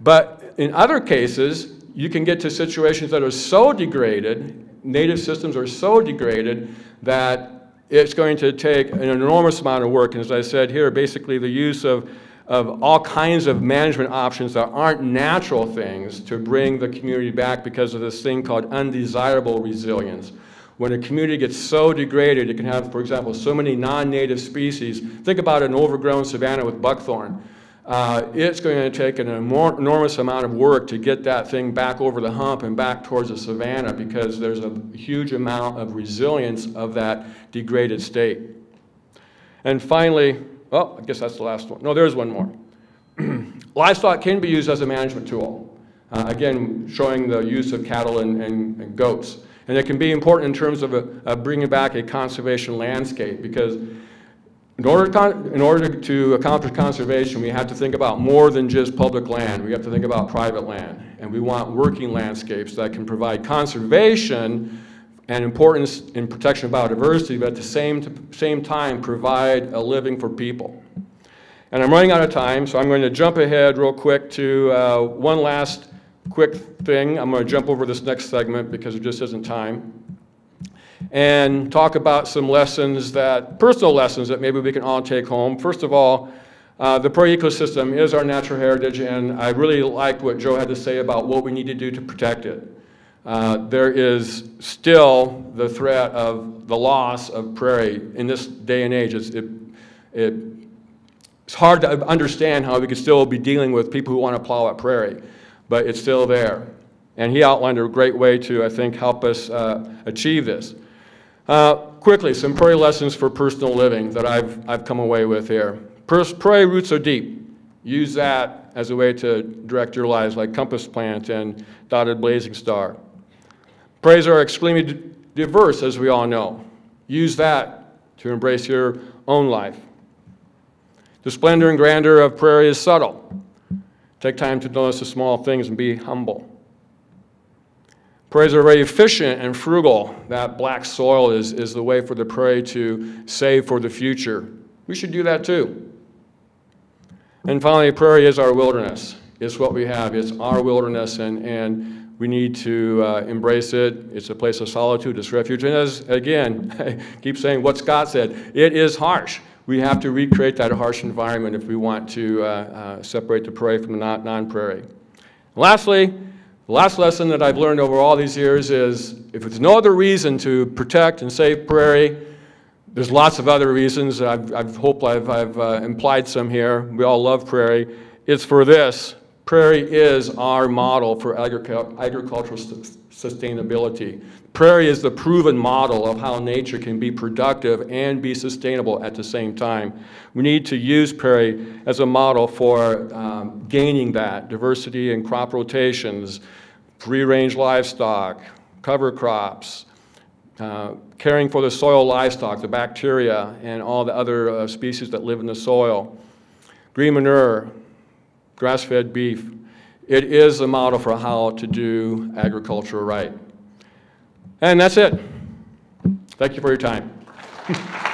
But in other cases, you can get to situations that are so degraded, native systems are so degraded, that it's going to take an enormous amount of work. And as I said here, basically the use of, of all kinds of management options that aren't natural things to bring the community back because of this thing called undesirable resilience. When a community gets so degraded, it can have, for example, so many non-native species. Think about an overgrown savanna with buckthorn uh, it's going to take an enormous amount of work to get that thing back over the hump and back towards the savanna because there's a huge amount of resilience of that degraded state. And finally, well, I guess that's the last one. No, there's one more. Livestock can be used as a management tool. Uh, again, showing the use of cattle and, and, and, goats. And it can be important in terms of, a, of bringing back a conservation landscape because in order, to, in order to accomplish conservation, we have to think about more than just public land. We have to think about private land. And we want working landscapes that can provide conservation and importance in protection of biodiversity, but at the same, same time provide a living for people. And I'm running out of time, so I'm going to jump ahead real quick to uh, one last quick thing. I'm going to jump over this next segment because there just isn't time and talk about some lessons that, personal lessons that maybe we can all take home. First of all, uh, the prairie ecosystem is our natural heritage, and I really like what Joe had to say about what we need to do to protect it. Uh, there is still the threat of the loss of prairie in this day and age. It's, it, it, it's hard to understand how we could still be dealing with people who want to plow up prairie, but it's still there. And he outlined a great way to, I think, help us uh, achieve this. Uh, quickly, some prairie lessons for personal living that I've, I've come away with here. Prairie roots are deep. Use that as a way to direct your lives, like compass plant and dotted blazing star. Prairies are extremely diverse, as we all know. Use that to embrace your own life. The splendor and grandeur of prairie is subtle. Take time to notice the small things and be humble. Prairies are very efficient and frugal. That black soil is, is the way for the prairie to save for the future. We should do that too. And finally, prairie is our wilderness. It's what we have. It's our wilderness, and, and we need to uh, embrace it. It's a place of solitude, it's refuge. And as, again, I keep saying what Scott said, it is harsh. We have to recreate that harsh environment if we want to uh, uh, separate the prairie from the non prairie. Lastly, the last lesson that I've learned over all these years is if there's no other reason to protect and save prairie, there's lots of other reasons. I've, I've hope I've, I've uh, implied some here. We all love prairie. It's for this. Prairie is our model for agricultural sustainability. Prairie is the proven model of how nature can be productive and be sustainable at the same time. We need to use prairie as a model for um, gaining that diversity in crop rotations, free-range livestock, cover crops, uh, caring for the soil livestock, the bacteria, and all the other uh, species that live in the soil. Green manure, grass-fed beef. It is a model for how to do agriculture right. And that's it. Thank you for your time.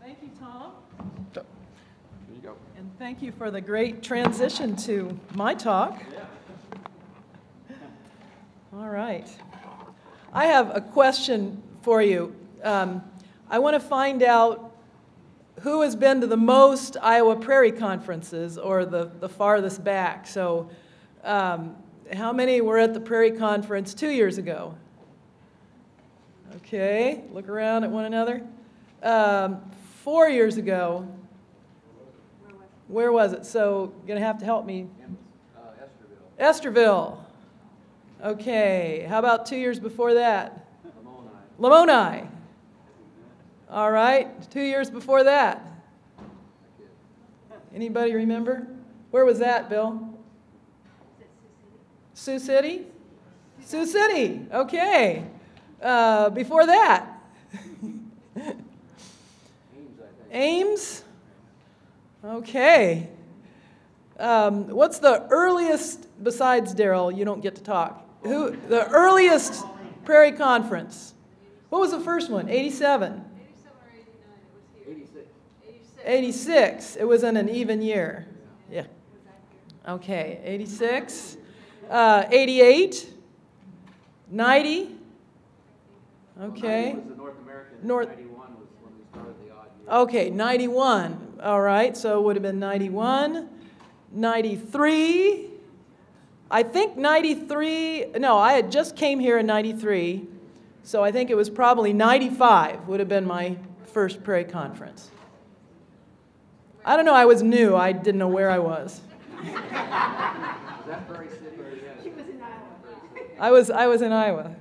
Thank you, Tom. There you go. And thank you for the great transition to my talk. All right. I have a question for you. Um, I want to find out who has been to the most Iowa Prairie conferences or the, the farthest back. So, um, how many were at the Prairie Conference two years ago? Okay, look around at one another. Um, four years ago, where was it? So, you're going to have to help me. Estherville. Estherville. Okay, how about two years before that? Lamoni. Lamoni. All right, two years before that. Anybody remember? Where was that, Bill? Sioux City? Sioux City, okay. Uh, before that? Ames? Okay. Um, what's the earliest, besides Daryl, you don't get to talk? Who, the earliest Prairie Conference? What was the first one? 87? 86. It was in an even year. Yeah. Okay, 86. Uh, 88. 90. Okay. North American. North- 91 was when we started the odd year. Okay, 91. All right, so it would have been 91. 93. I think 93. No, I had just came here in 93. So I think it was probably 95 would have been my first Prairie Conference. I don't know, I was new. I didn't know where I was. I was, I was in Iowa.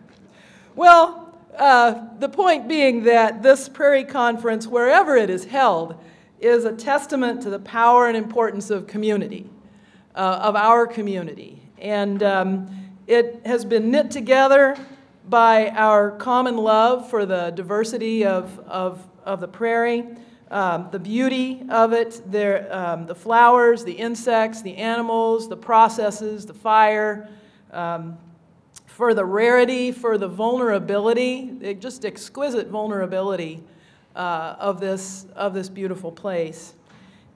Well, uh, the point being that this Prairie Conference, wherever it is held, is a testament to the power and importance of community, uh, of our community. And um, it has been knit together by our common love for the diversity of, of, of the prairie, um, the beauty of it, there, um, the flowers, the insects, the animals, the processes, the fire, um, for the rarity, for the vulnerability, it, just exquisite vulnerability uh, of, this, of this beautiful place.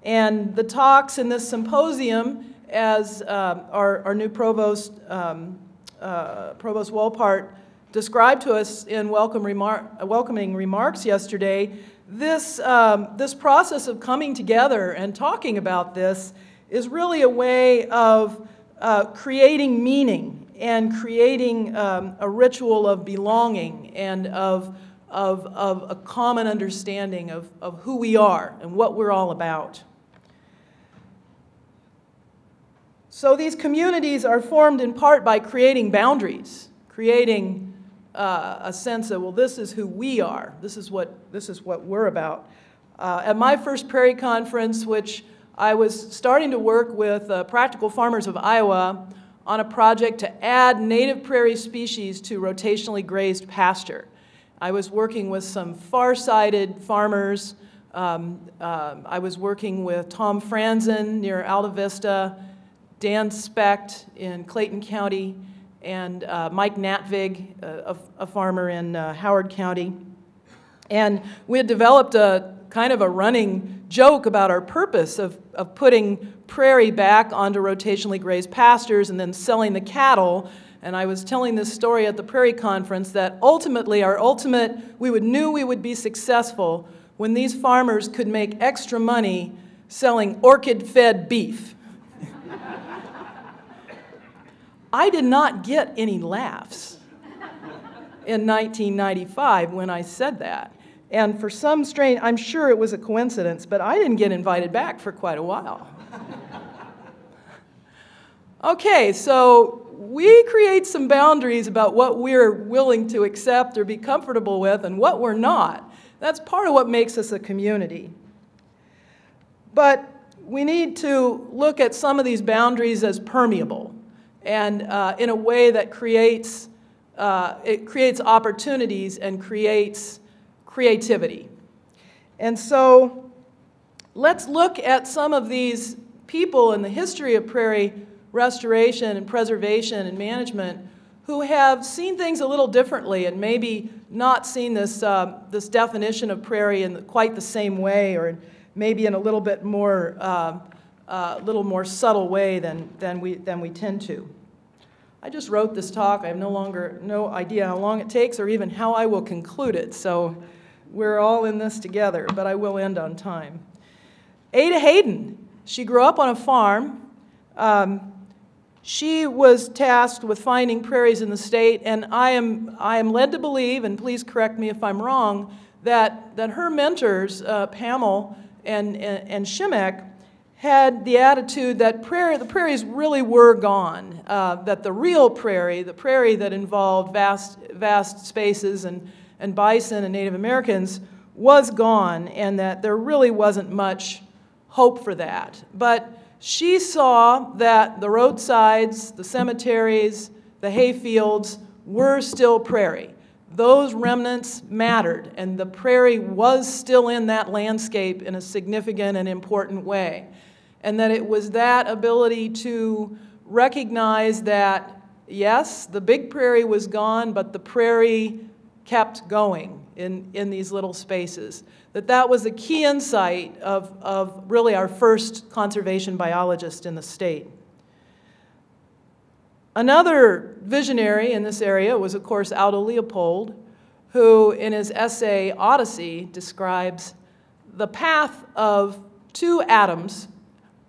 And the talks in this symposium, as uh, our, our new provost, um, uh, Provost Wohlpart, described to us in welcome remar welcoming remarks yesterday, this, um, this process of coming together and talking about this is really a way of uh, creating meaning and creating um, a ritual of belonging and of, of, of a common understanding of, of who we are and what we're all about. So these communities are formed in part by creating boundaries, creating uh, a sense of, well, this is who we are. This is what, this is what we're about. Uh, at my first Prairie Conference, which I was starting to work with uh, Practical Farmers of Iowa on a project to add native prairie species to rotationally grazed pasture. I was working with some far-sighted farmers Um, um, I was working with Tom Frantzen near Alta Vista, Dan Specht in Clayton County, and uh, Mike Natvig, a, a farmer in uh, Howard County. And we had developed a kind of a running joke about our purpose of, of putting prairie back onto rotationally grazed pastures and then selling the cattle. And I was telling this story at the Prairie Conference that ultimately, our ultimate, we would, knew we would be successful when these farmers could make extra money selling orchid fed beef. I did not get any laughs in 1995 when I said that. And for some strange, I'm sure it was a coincidence, but I didn't get invited back for quite a while. okay, so we create some boundaries about what we're willing to accept or be comfortable with and what we're not. That's part of what makes us a community. But we need to look at some of these boundaries as permeable and uh, in a way that creates, uh, it creates opportunities and creates creativity. And so let's look at some of these people in the history of prairie restoration and preservation and management who have seen things a little differently and maybe not seen this, uh, this definition of prairie in quite the same way or maybe in a little bit more, uh, uh, little more subtle way than, than, we, than we tend to. I just wrote this talk. I have no longer no idea how long it takes or even how I will conclude it. So we're all in this together, but I will end on time. Ada Hayden, she grew up on a farm. Um, she was tasked with finding prairies in the state, and I am, I am led to believe, and please correct me if I'm wrong, that, that her mentors, uh, Pammel and, and, and Shimek, had the attitude that prairie, the prairies really were gone, uh, that the real prairie, the prairie that involved vast, vast spaces and and bison and Native Americans was gone and that there really wasn't much hope for that. But she saw that the roadsides, the cemeteries, the hayfields were still prairie. Those remnants mattered, and the prairie was still in that landscape in a significant and important way. And that it was that ability to recognize that, yes, the big prairie was gone, but the prairie kept going in, in these little spaces. That that was a key insight of, of really our first conservation biologist in the state. Another visionary in this area was, of course, Aldo Leopold, who in his essay Odyssey describes the path of two atoms.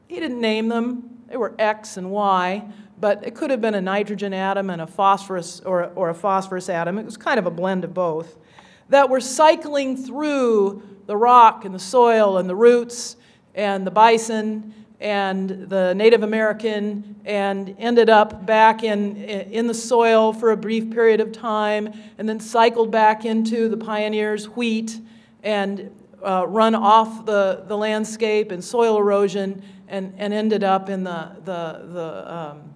He didn't name them, they were X and Y, but it could have been a nitrogen atom and a phosphorus or, or a phosphorus atom. It was kind of a blend of both that were cycling through the rock and the soil and the roots and the bison and the Native American and ended up back in, in the soil for a brief period of time and then cycled back into the pioneers' wheat and uh, run off the, the landscape and soil erosion and, and ended up in the, the, the um,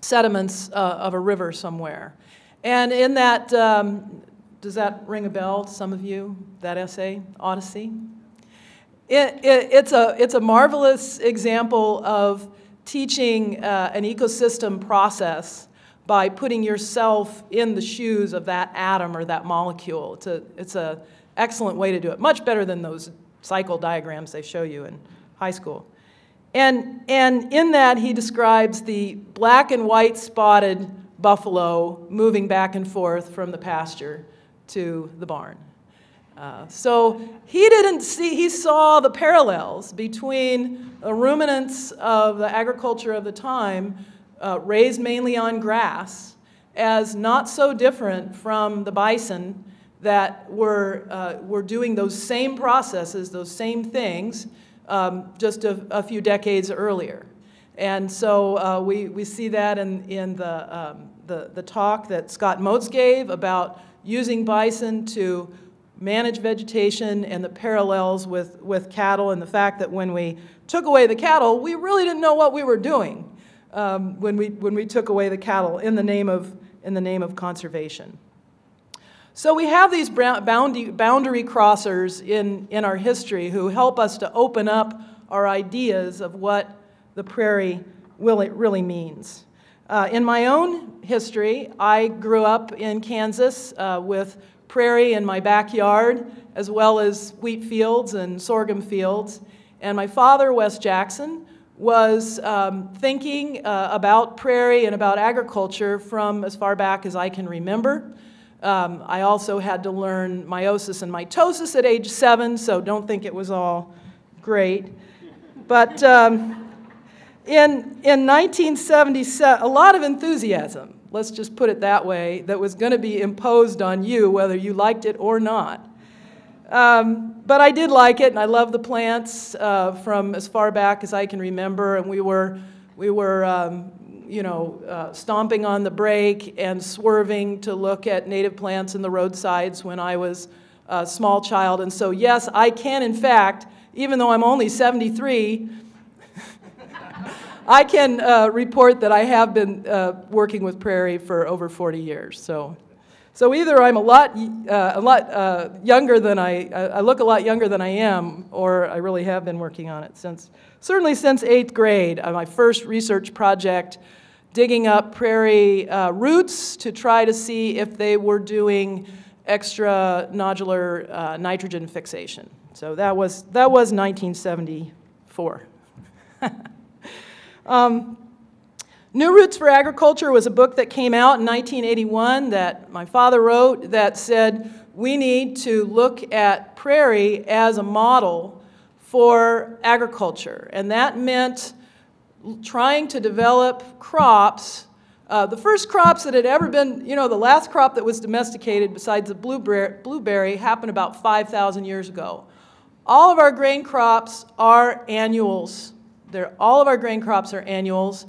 sediments uh, of a river somewhere. And in that, um, does that ring a bell to some of you, that essay, Odyssey? It, it, it's, a, it's a marvelous example of teaching uh, an ecosystem process by putting yourself in the shoes of that atom or that molecule. It's an it's a excellent way to do it, much better than those cycle diagrams they show you in high school. And, and in that, he describes the black and white spotted buffalo moving back and forth from the pasture to the barn. Uh, so he didn't see, he saw the parallels between the ruminants of the agriculture of the time, uh, raised mainly on grass, as not so different from the bison that were, uh, were doing those same processes, those same things, um, just a, a, few decades earlier. And so uh, we, we see that in, in the, um, the, the talk that Scott Moats gave about using bison to manage vegetation and the parallels with, with cattle and the fact that when we took away the cattle, we really didn't know what we were doing um, when, we, when we took away the cattle in the name of, in the name of conservation. So we have these boundary, boundary crossers in, in our history who help us to open up our ideas of what the prairie really, really means. Uh, in my own history, I grew up in Kansas uh, with prairie in my backyard, as well as wheat fields and sorghum fields. And my father, Wes Jackson, was um, thinking uh, about prairie and about agriculture from as far back as I can remember. Um, I also had to learn meiosis and mitosis at age seven, so don't think it was all great. But um, in, in 1977, a lot of enthusiasm, let's just put it that way, that was going to be imposed on you whether you liked it or not. Um, but I did like it, and I love the plants uh, from as far back as I can remember. And we were, we were um, you know, uh, stomping on the brake and swerving to look at native plants in the roadsides when I was a small child. And so, yes, I can, in fact, even though I'm only 73, I can uh, report that I have been uh, working with prairie for over 40 years. So. So either I'm a lot, uh, a lot uh, younger than I, I look a lot younger than I am, or I really have been working on it since, certainly since eighth grade. Uh, my first research project, digging up prairie uh, roots to try to see if they were doing extra nodular uh, nitrogen fixation. So that was, that was 1974. um, New Roots for Agriculture was a book that came out in 1981 that my father wrote that said we need to look at prairie as a model for agriculture. And that meant trying to develop crops. Uh, the first crops that had ever been, you know, the last crop that was domesticated besides the blueberry, blueberry happened about 5,000 years ago. All of our grain crops are annuals. They're, all of our grain crops are annuals.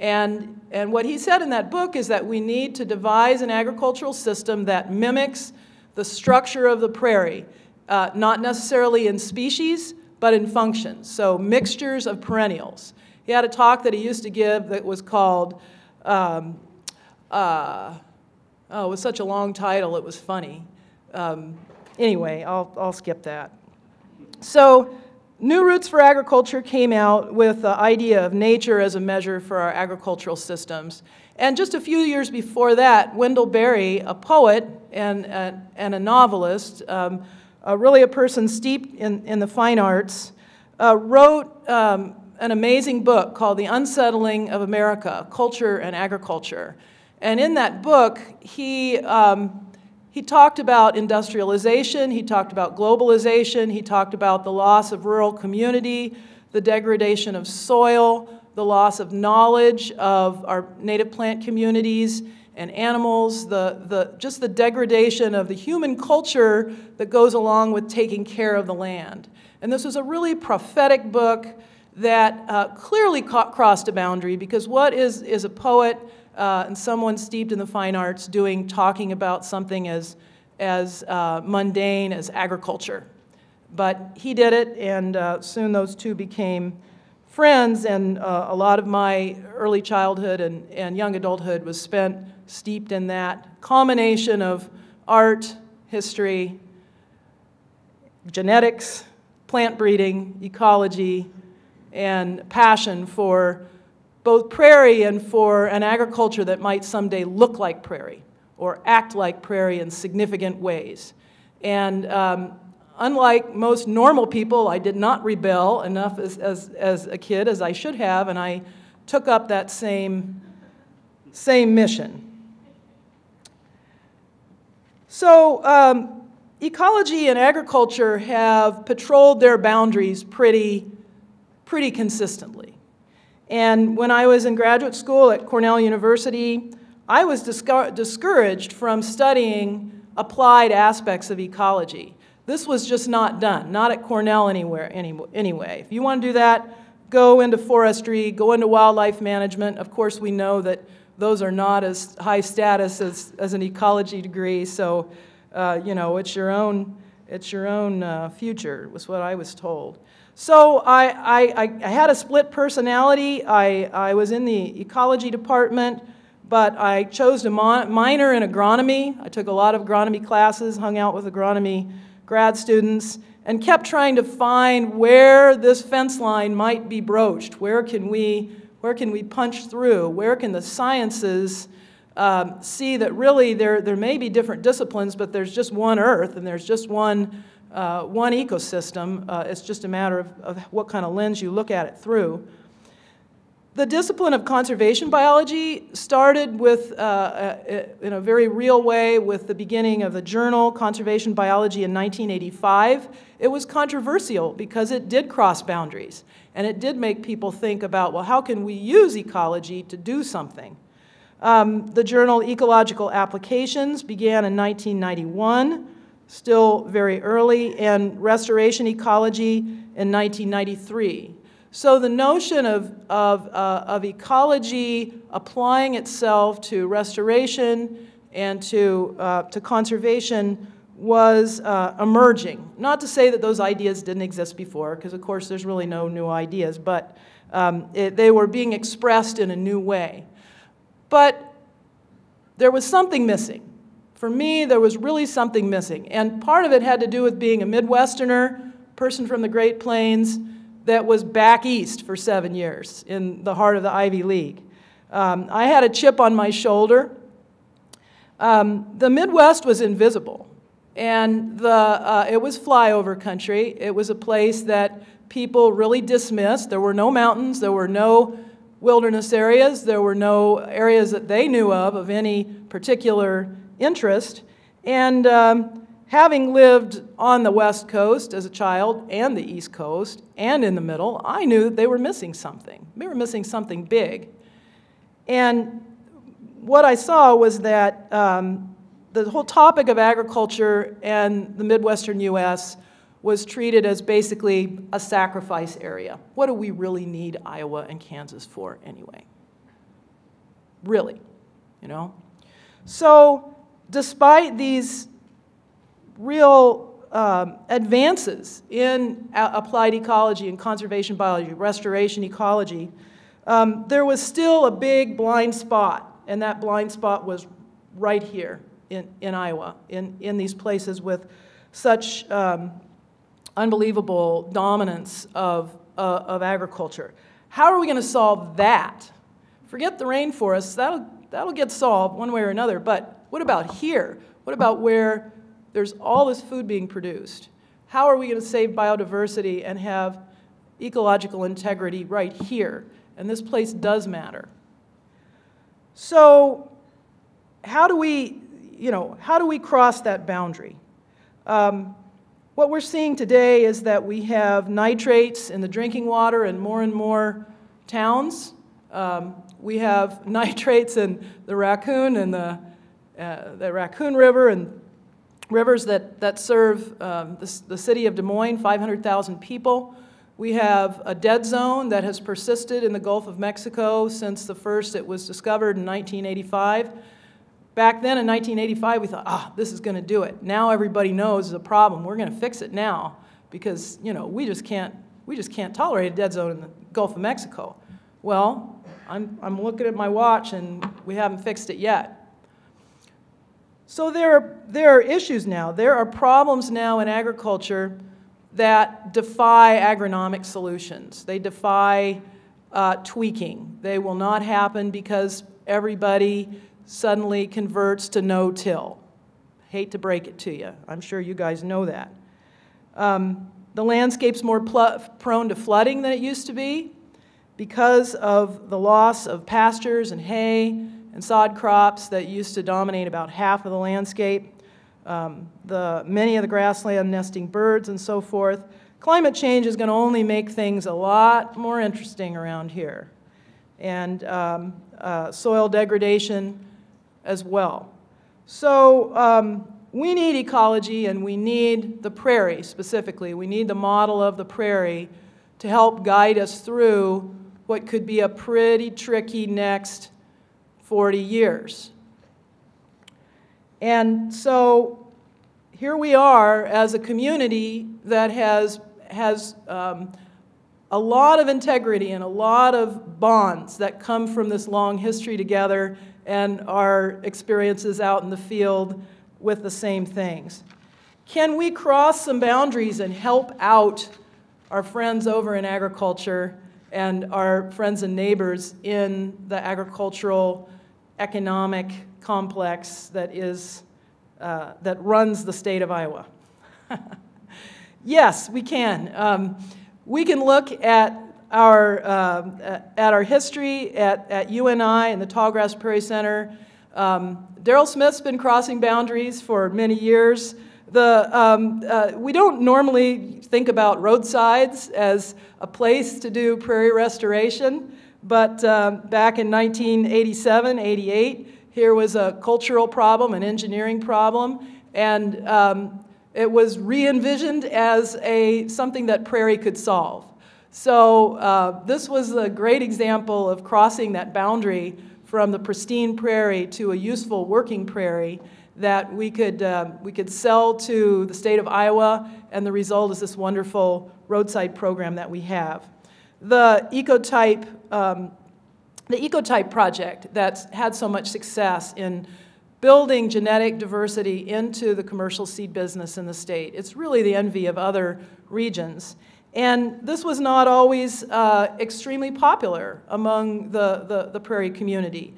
And, and what he said in that book is that we need to devise an agricultural system that mimics the structure of the prairie, uh, not necessarily in species, but in functions. So mixtures of perennials. He had a talk that he used to give that was called, um, uh, oh, it was such a long title, it was funny. Um, anyway, I'll, I'll skip that. So New Roots for Agriculture came out with the idea of nature as a measure for our agricultural systems. And just a few years before that, Wendell Berry, a poet and, uh, and a novelist, um, uh, really a person steeped in, in the fine arts, uh, wrote um, an amazing book called The Unsettling of America Culture and Agriculture. And in that book, he um, he talked about industrialization, he talked about globalization, he talked about the loss of rural community, the degradation of soil, the loss of knowledge of our native plant communities and animals, the, the, just the degradation of the human culture that goes along with taking care of the land. And this was a really prophetic book that uh, clearly crossed a boundary because what is, is a poet? Uh, and someone steeped in the fine arts doing, talking about something as, as uh, mundane as agriculture. But he did it, and uh, soon those two became friends, and uh, a lot of my early childhood and, and young adulthood was spent steeped in that combination of art, history, genetics, plant breeding, ecology, and passion for both prairie and for an agriculture that might someday look like prairie or act like prairie in significant ways. And um, unlike most normal people, I did not rebel enough as, as, as a kid as I should have, and I took up that same, same mission. So, um, ecology and agriculture have patrolled their boundaries pretty, pretty consistently. And when I was in graduate school at Cornell University, I was discouraged from studying applied aspects of ecology. This was just not done, not at Cornell anywhere any, anyway. If you want to do that, go into forestry, go into wildlife management. Of course, we know that those are not as high status as, as an ecology degree, so uh, you know, it's your own, it's your own uh, future, was what I was told. So I, I, I had a split personality. I, I was in the ecology department, but I chose to minor in agronomy. I took a lot of agronomy classes, hung out with agronomy grad students, and kept trying to find where this fence line might be broached. Where can we, where can we punch through? Where can the sciences um, see that really there, there may be different disciplines, but there's just one Earth and there's just one, uh, one ecosystem. Uh, it's just a matter of, of what kind of lens you look at it through. The discipline of conservation biology started with, uh, uh, in a very real way, with the beginning of the journal Conservation Biology in 1985. It was controversial because it did cross boundaries, and it did make people think about, well, how can we use ecology to do something? Um, the journal Ecological Applications began in 1991, still very early, and Restoration Ecology in 1993. So the notion of, of, uh, of ecology applying itself to restoration and to, uh, to conservation was uh, emerging. Not to say that those ideas didn't exist before, because of course there's really no new ideas, but um, it, they were being expressed in a new way. But there was something missing. For me, there was really something missing. And part of it had to do with being a Midwesterner, person from the Great Plains, that was back east for seven years in the heart of the Ivy League. Um, I had a chip on my shoulder. Um, the Midwest was invisible, and the, uh, it was flyover country. It was a place that people really dismissed. There were no mountains, there were no wilderness areas, there were no areas that they knew of of any particular interest. And um, having lived on the West Coast as a child and the East Coast and in the middle, I knew that they were missing something. They were missing something big. And what I saw was that um, the whole topic of agriculture and the Midwestern U.S. was treated as basically a sacrifice area. What do we really need Iowa and Kansas for anyway? Really, you know? So, despite these real um, advances in applied ecology and conservation biology, restoration ecology, um, there was still a big blind spot, and that blind spot was right here in, in Iowa, in, in these places with such um, unbelievable dominance of, uh, of agriculture. How are we going to solve that? Forget the rainforests, that'll, that'll get solved one way or another, but what about here? What about where there's all this food being produced. How are we going to save biodiversity and have ecological integrity right here? And this place does matter. So how do we, you know, how do we cross that boundary? Um, what we're seeing today is that we have nitrates in the drinking water in more and more towns. Um, we have nitrates in the Raccoon and the, uh, the Raccoon River and rivers that, that serve um, the, the city of Des Moines, 500,000 people. We have a dead zone that has persisted in the Gulf of Mexico since the first it was discovered in 1985. Back then in 1985, we thought, ah, this is going to do it. Now everybody knows it's a problem. We're going to fix it now because, you know, we just can't, we just can't tolerate a dead zone in the Gulf of Mexico. Well, I'm, I'm looking at my watch and we haven't fixed it yet. So there are, there are issues now. There are problems now in agriculture that defy agronomic solutions. They defy uh, tweaking. They will not happen because everybody suddenly converts to no-till. Hate to break it to you. I'm sure you guys know that. Um, the landscape's more prone to flooding than it used to be because of the loss of pastures and hay and sod crops that used to dominate about half of the landscape, um, the, many of the grassland nesting birds and so forth. Climate change is going to only make things a lot more interesting around here. And um, uh, soil degradation as well. So um, we need ecology and we need the prairie specifically. We need the model of the prairie to help guide us through what could be a pretty tricky next 40 years. And so here we are as a community that has, has um, a lot of integrity and a lot of bonds that come from this long history together and our experiences out in the field with the same things. Can we cross some boundaries and help out our friends over in agriculture and our friends and neighbors in the agricultural economic complex that is uh, that runs the state of Iowa? yes, we can. Um, we can look at our, uh, at our history at, at UNI and the Tallgrass Prairie Center. Um, Daryl Smith's been crossing boundaries for many years. The, um, uh, we don't normally think about roadsides as a place to do prairie restoration, but uh, back in 1987, 88, here was a cultural problem, an engineering problem, and um, it was re-envisioned as a, something that prairie could solve. So uh, this was a great example of crossing that boundary from the pristine prairie to a useful working prairie that we could, uh, we could sell to the state of Iowa, and the result is this wonderful roadside program that we have. The Ecotype, um, the Ecotype project that's had so much success in building genetic diversity into the commercial seed business in the state. It's really the envy of other regions. And this was not always uh, extremely popular among the, the, the, prairie community.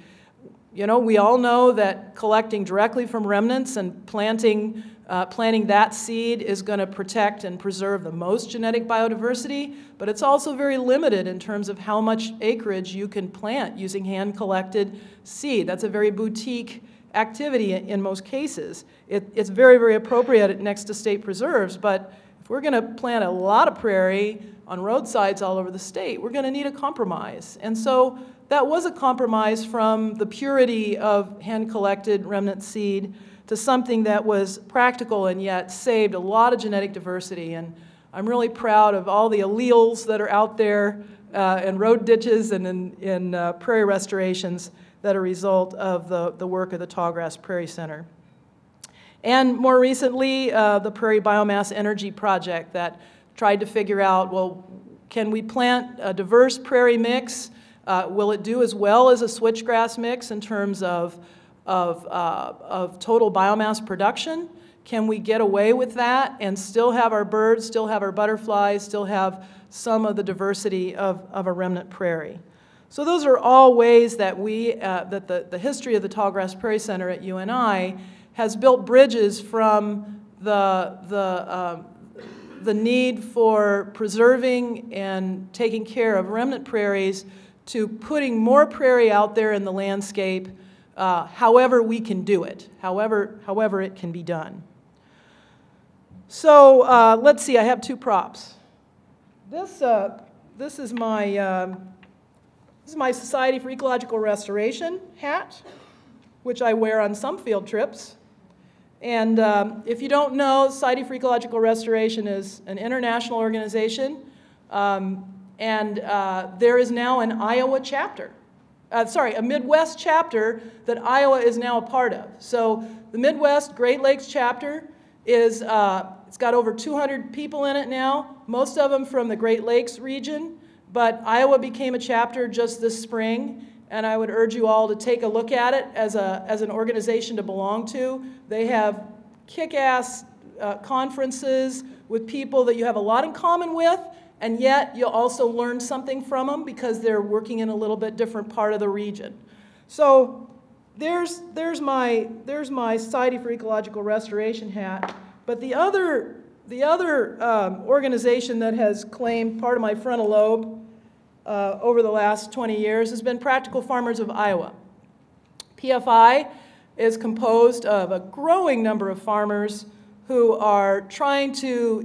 You know, we all know that collecting directly from remnants and planting, uh, planting that seed is going to protect and preserve the most genetic biodiversity, but it's also very limited in terms of how much acreage you can plant using hand-collected seed. That's a very boutique activity in most cases. It, it's very, very appropriate next to state preserves, but if we're going to plant a lot of prairie on roadsides all over the state, we're going to need a compromise. And so that was a compromise from the purity of hand-collected remnant seed to something that was practical and yet saved a lot of genetic diversity. And I'm really proud of all the alleles that are out there uh, in road ditches and in, in uh, prairie restorations that are a result of the, the work of the Tallgrass Prairie Center. And more recently, uh, the Prairie Biomass Energy Project that tried to figure out, well, can we plant a diverse prairie mix? Uh, will it do as well as a switchgrass mix in terms of, of, uh, of total biomass production? Can we get away with that and still have our birds, still have our butterflies, still have some of the diversity of, of a remnant prairie? So those are all ways that we, uh, that the, the history of the Tallgrass Prairie Center at UNI has built bridges from the, the, uh, the need for preserving and taking care of remnant prairies to putting more prairie out there in the landscape uh, however we can do it, however, however it can be done. So uh, let's see, I have two props. This, uh, this is my um, this is my Society for Ecological Restoration hat, which I wear on some field trips. And um, if you don't know, Society for Ecological Restoration is an international organization. Um, and uh, there is now an Iowa chapter. Uh, sorry, a Midwest chapter that Iowa is now a part of. So the Midwest Great Lakes chapter is, uh, it's got over 200 people in it now, most of them from the Great Lakes region. But Iowa became a chapter just this spring, and I would urge you all to take a look at it as, a, as an organization to belong to. They have kick-ass uh, conferences with people that you have a lot in common with, and yet you'll also learn something from them because they're working in a little bit different part of the region. So there's, there's, my, there's my Society for Ecological Restoration hat. But the other, the other um, organization that has claimed part of my frontal lobe uh, over the last 20 years has been Practical Farmers of Iowa. PFI is composed of a growing number of farmers who are trying to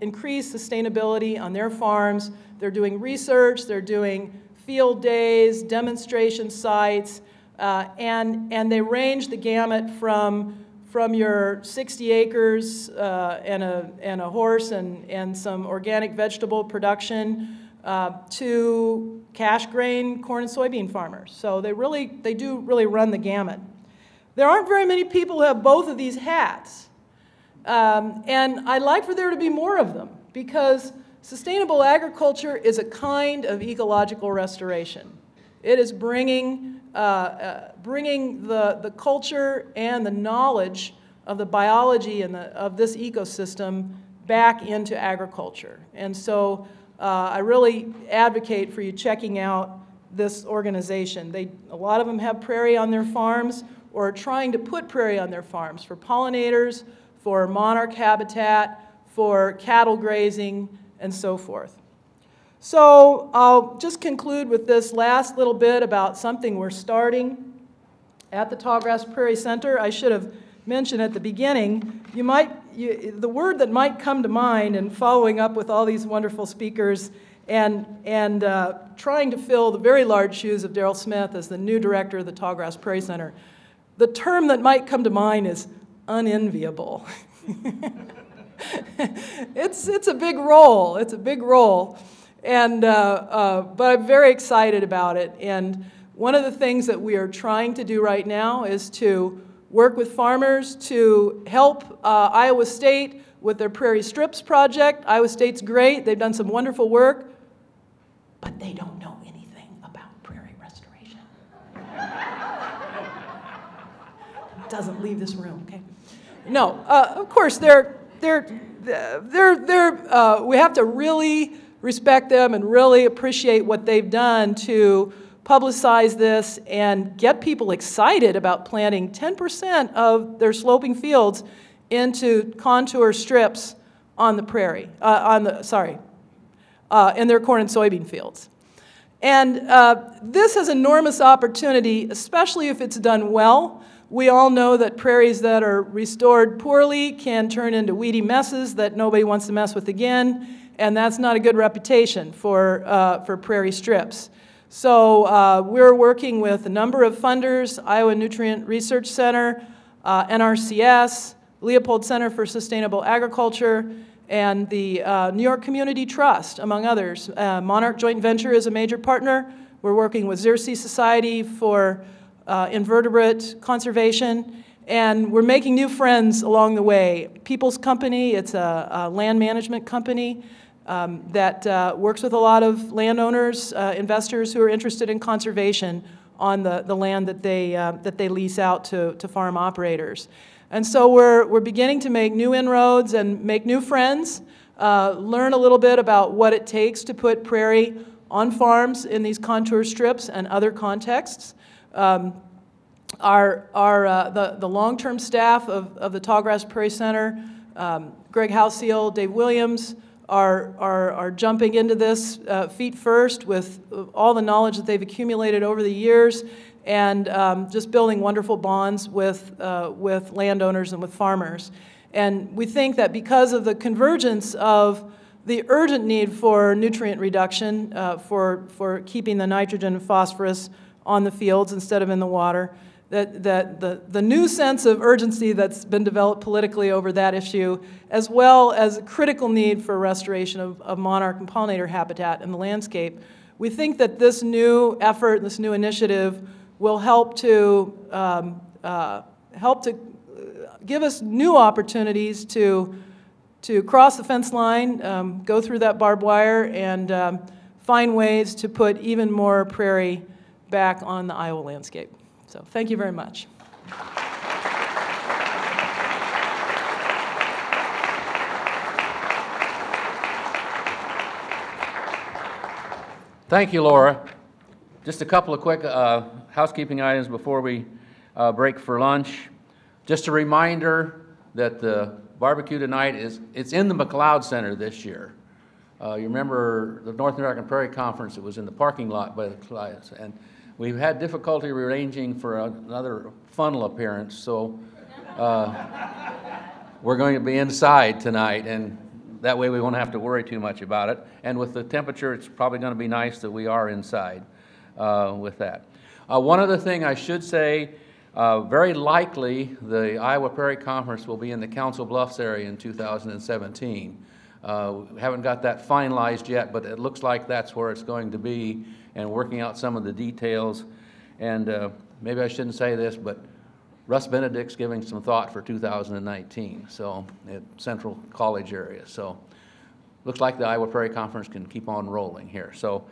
increase sustainability on their farms. They're doing research, they're doing field days, demonstration sites, uh, and, and they range the gamut from, from your 60 acres uh, and, a, and a horse and, and some organic vegetable production uh, to cash grain corn and soybean farmers. So they really, they do really run the gamut. There aren't very many people who have both of these hats. Um, and I'd like for there to be more of them because sustainable agriculture is a kind of ecological restoration. It is bringing uh, uh, bringing the, the culture and the knowledge of the biology and the, of this ecosystem back into agriculture. And so uh, I really advocate for you checking out this organization. They, a lot of them have prairie on their farms or are trying to put prairie on their farms for pollinators, for monarch habitat, for cattle grazing, and so forth. So I'll just conclude with this last little bit about something we're starting at the Tallgrass Prairie Center. I should have mentioned at the beginning, you might, you, the word that might come to mind in following up with all these wonderful speakers and, and uh, trying to fill the very large shoes of Daryl Smith as the new director of the Tallgrass Prairie Center, the term that might come to mind is unenviable. it's, it's a big role. It's a big role. And, uh, uh, but I'm very excited about it. And one of the things that we are trying to do right now is to work with farmers to help uh, Iowa State with their Prairie Strips project. Iowa State's great. They've done some wonderful work, but they don't know anything about prairie restoration. Doesn't leave this room, okay? No, uh, of course, they're, they're, they're, they're, uh, we have to really respect them and really appreciate what they've done to publicize this and get people excited about planting 10% of their sloping fields into contour strips on the prairie, uh, on the, sorry, uh, in their corn and soybean fields. And uh, this has enormous opportunity, especially if it's done well. We all know that prairies that are restored poorly can turn into weedy messes that nobody wants to mess with again, and that's not a good reputation for, uh, for prairie strips. So uh, we're working with a number of funders, Iowa Nutrient Research Center, uh, NRCS, Leopold Center for Sustainable Agriculture, and the uh, New York Community Trust, among others. Uh, Monarch Joint Venture is a major partner. We're working with Xerces Society for uh, invertebrate conservation, and we're making new friends along the way. People's Company, it's a, a land management company um, that uh, works with a lot of landowners, uh, investors who are interested in conservation on the, the land that they, uh, that they lease out to, to farm operators. And so we're, we're beginning to make new inroads and make new friends, uh, learn a little bit about what it takes to put prairie on farms in these contour strips and other contexts. Um, our, our, uh, the, the long-term staff of, of the Tallgrass Prairie Center, um, Greg Houseal, Dave Williams, are, are, are jumping into this uh, feet first with all the knowledge that they've accumulated over the years and um, just building wonderful bonds with, uh, with landowners and with farmers. And we think that because of the convergence of the urgent need for nutrient reduction, uh, for, for keeping the nitrogen and phosphorus on the fields instead of in the water, that, that the, the new sense of urgency that's been developed politically over that issue, as well as a critical need for restoration of, of monarch and pollinator habitat in the landscape, we think that this new effort, this new initiative, will help to um, uh, help to give us new opportunities to to cross the fence line, um, go through that barbed wire, and um, find ways to put even more prairie back on the Iowa landscape. So thank you very much. Thank you, Laura. Just a couple of quick uh, housekeeping items before we uh, break for lunch. Just a reminder that the barbecue tonight is, it's in the McLeod Center this year. Uh, You remember the North American Prairie Conference, it was in the parking lot by the class. And we've had difficulty arranging for another funnel appearance, so uh, we're going to be inside tonight, and that way we won't have to worry too much about it. And with the temperature, it's probably going to be nice that we are inside uh, with that. Uh, One other thing I should say, uh, very likely, the Iowa Prairie Conference will be in the Council Bluffs area in 2017. Uh, we Haven't got that finalized yet, but it looks like that's where it's going to be, and working out some of the details. And uh, maybe I shouldn't say this, but Russ Benedict's giving some thought for 2019, so, at Central College area. So, looks like the Iowa Prairie Conference can keep on rolling here. So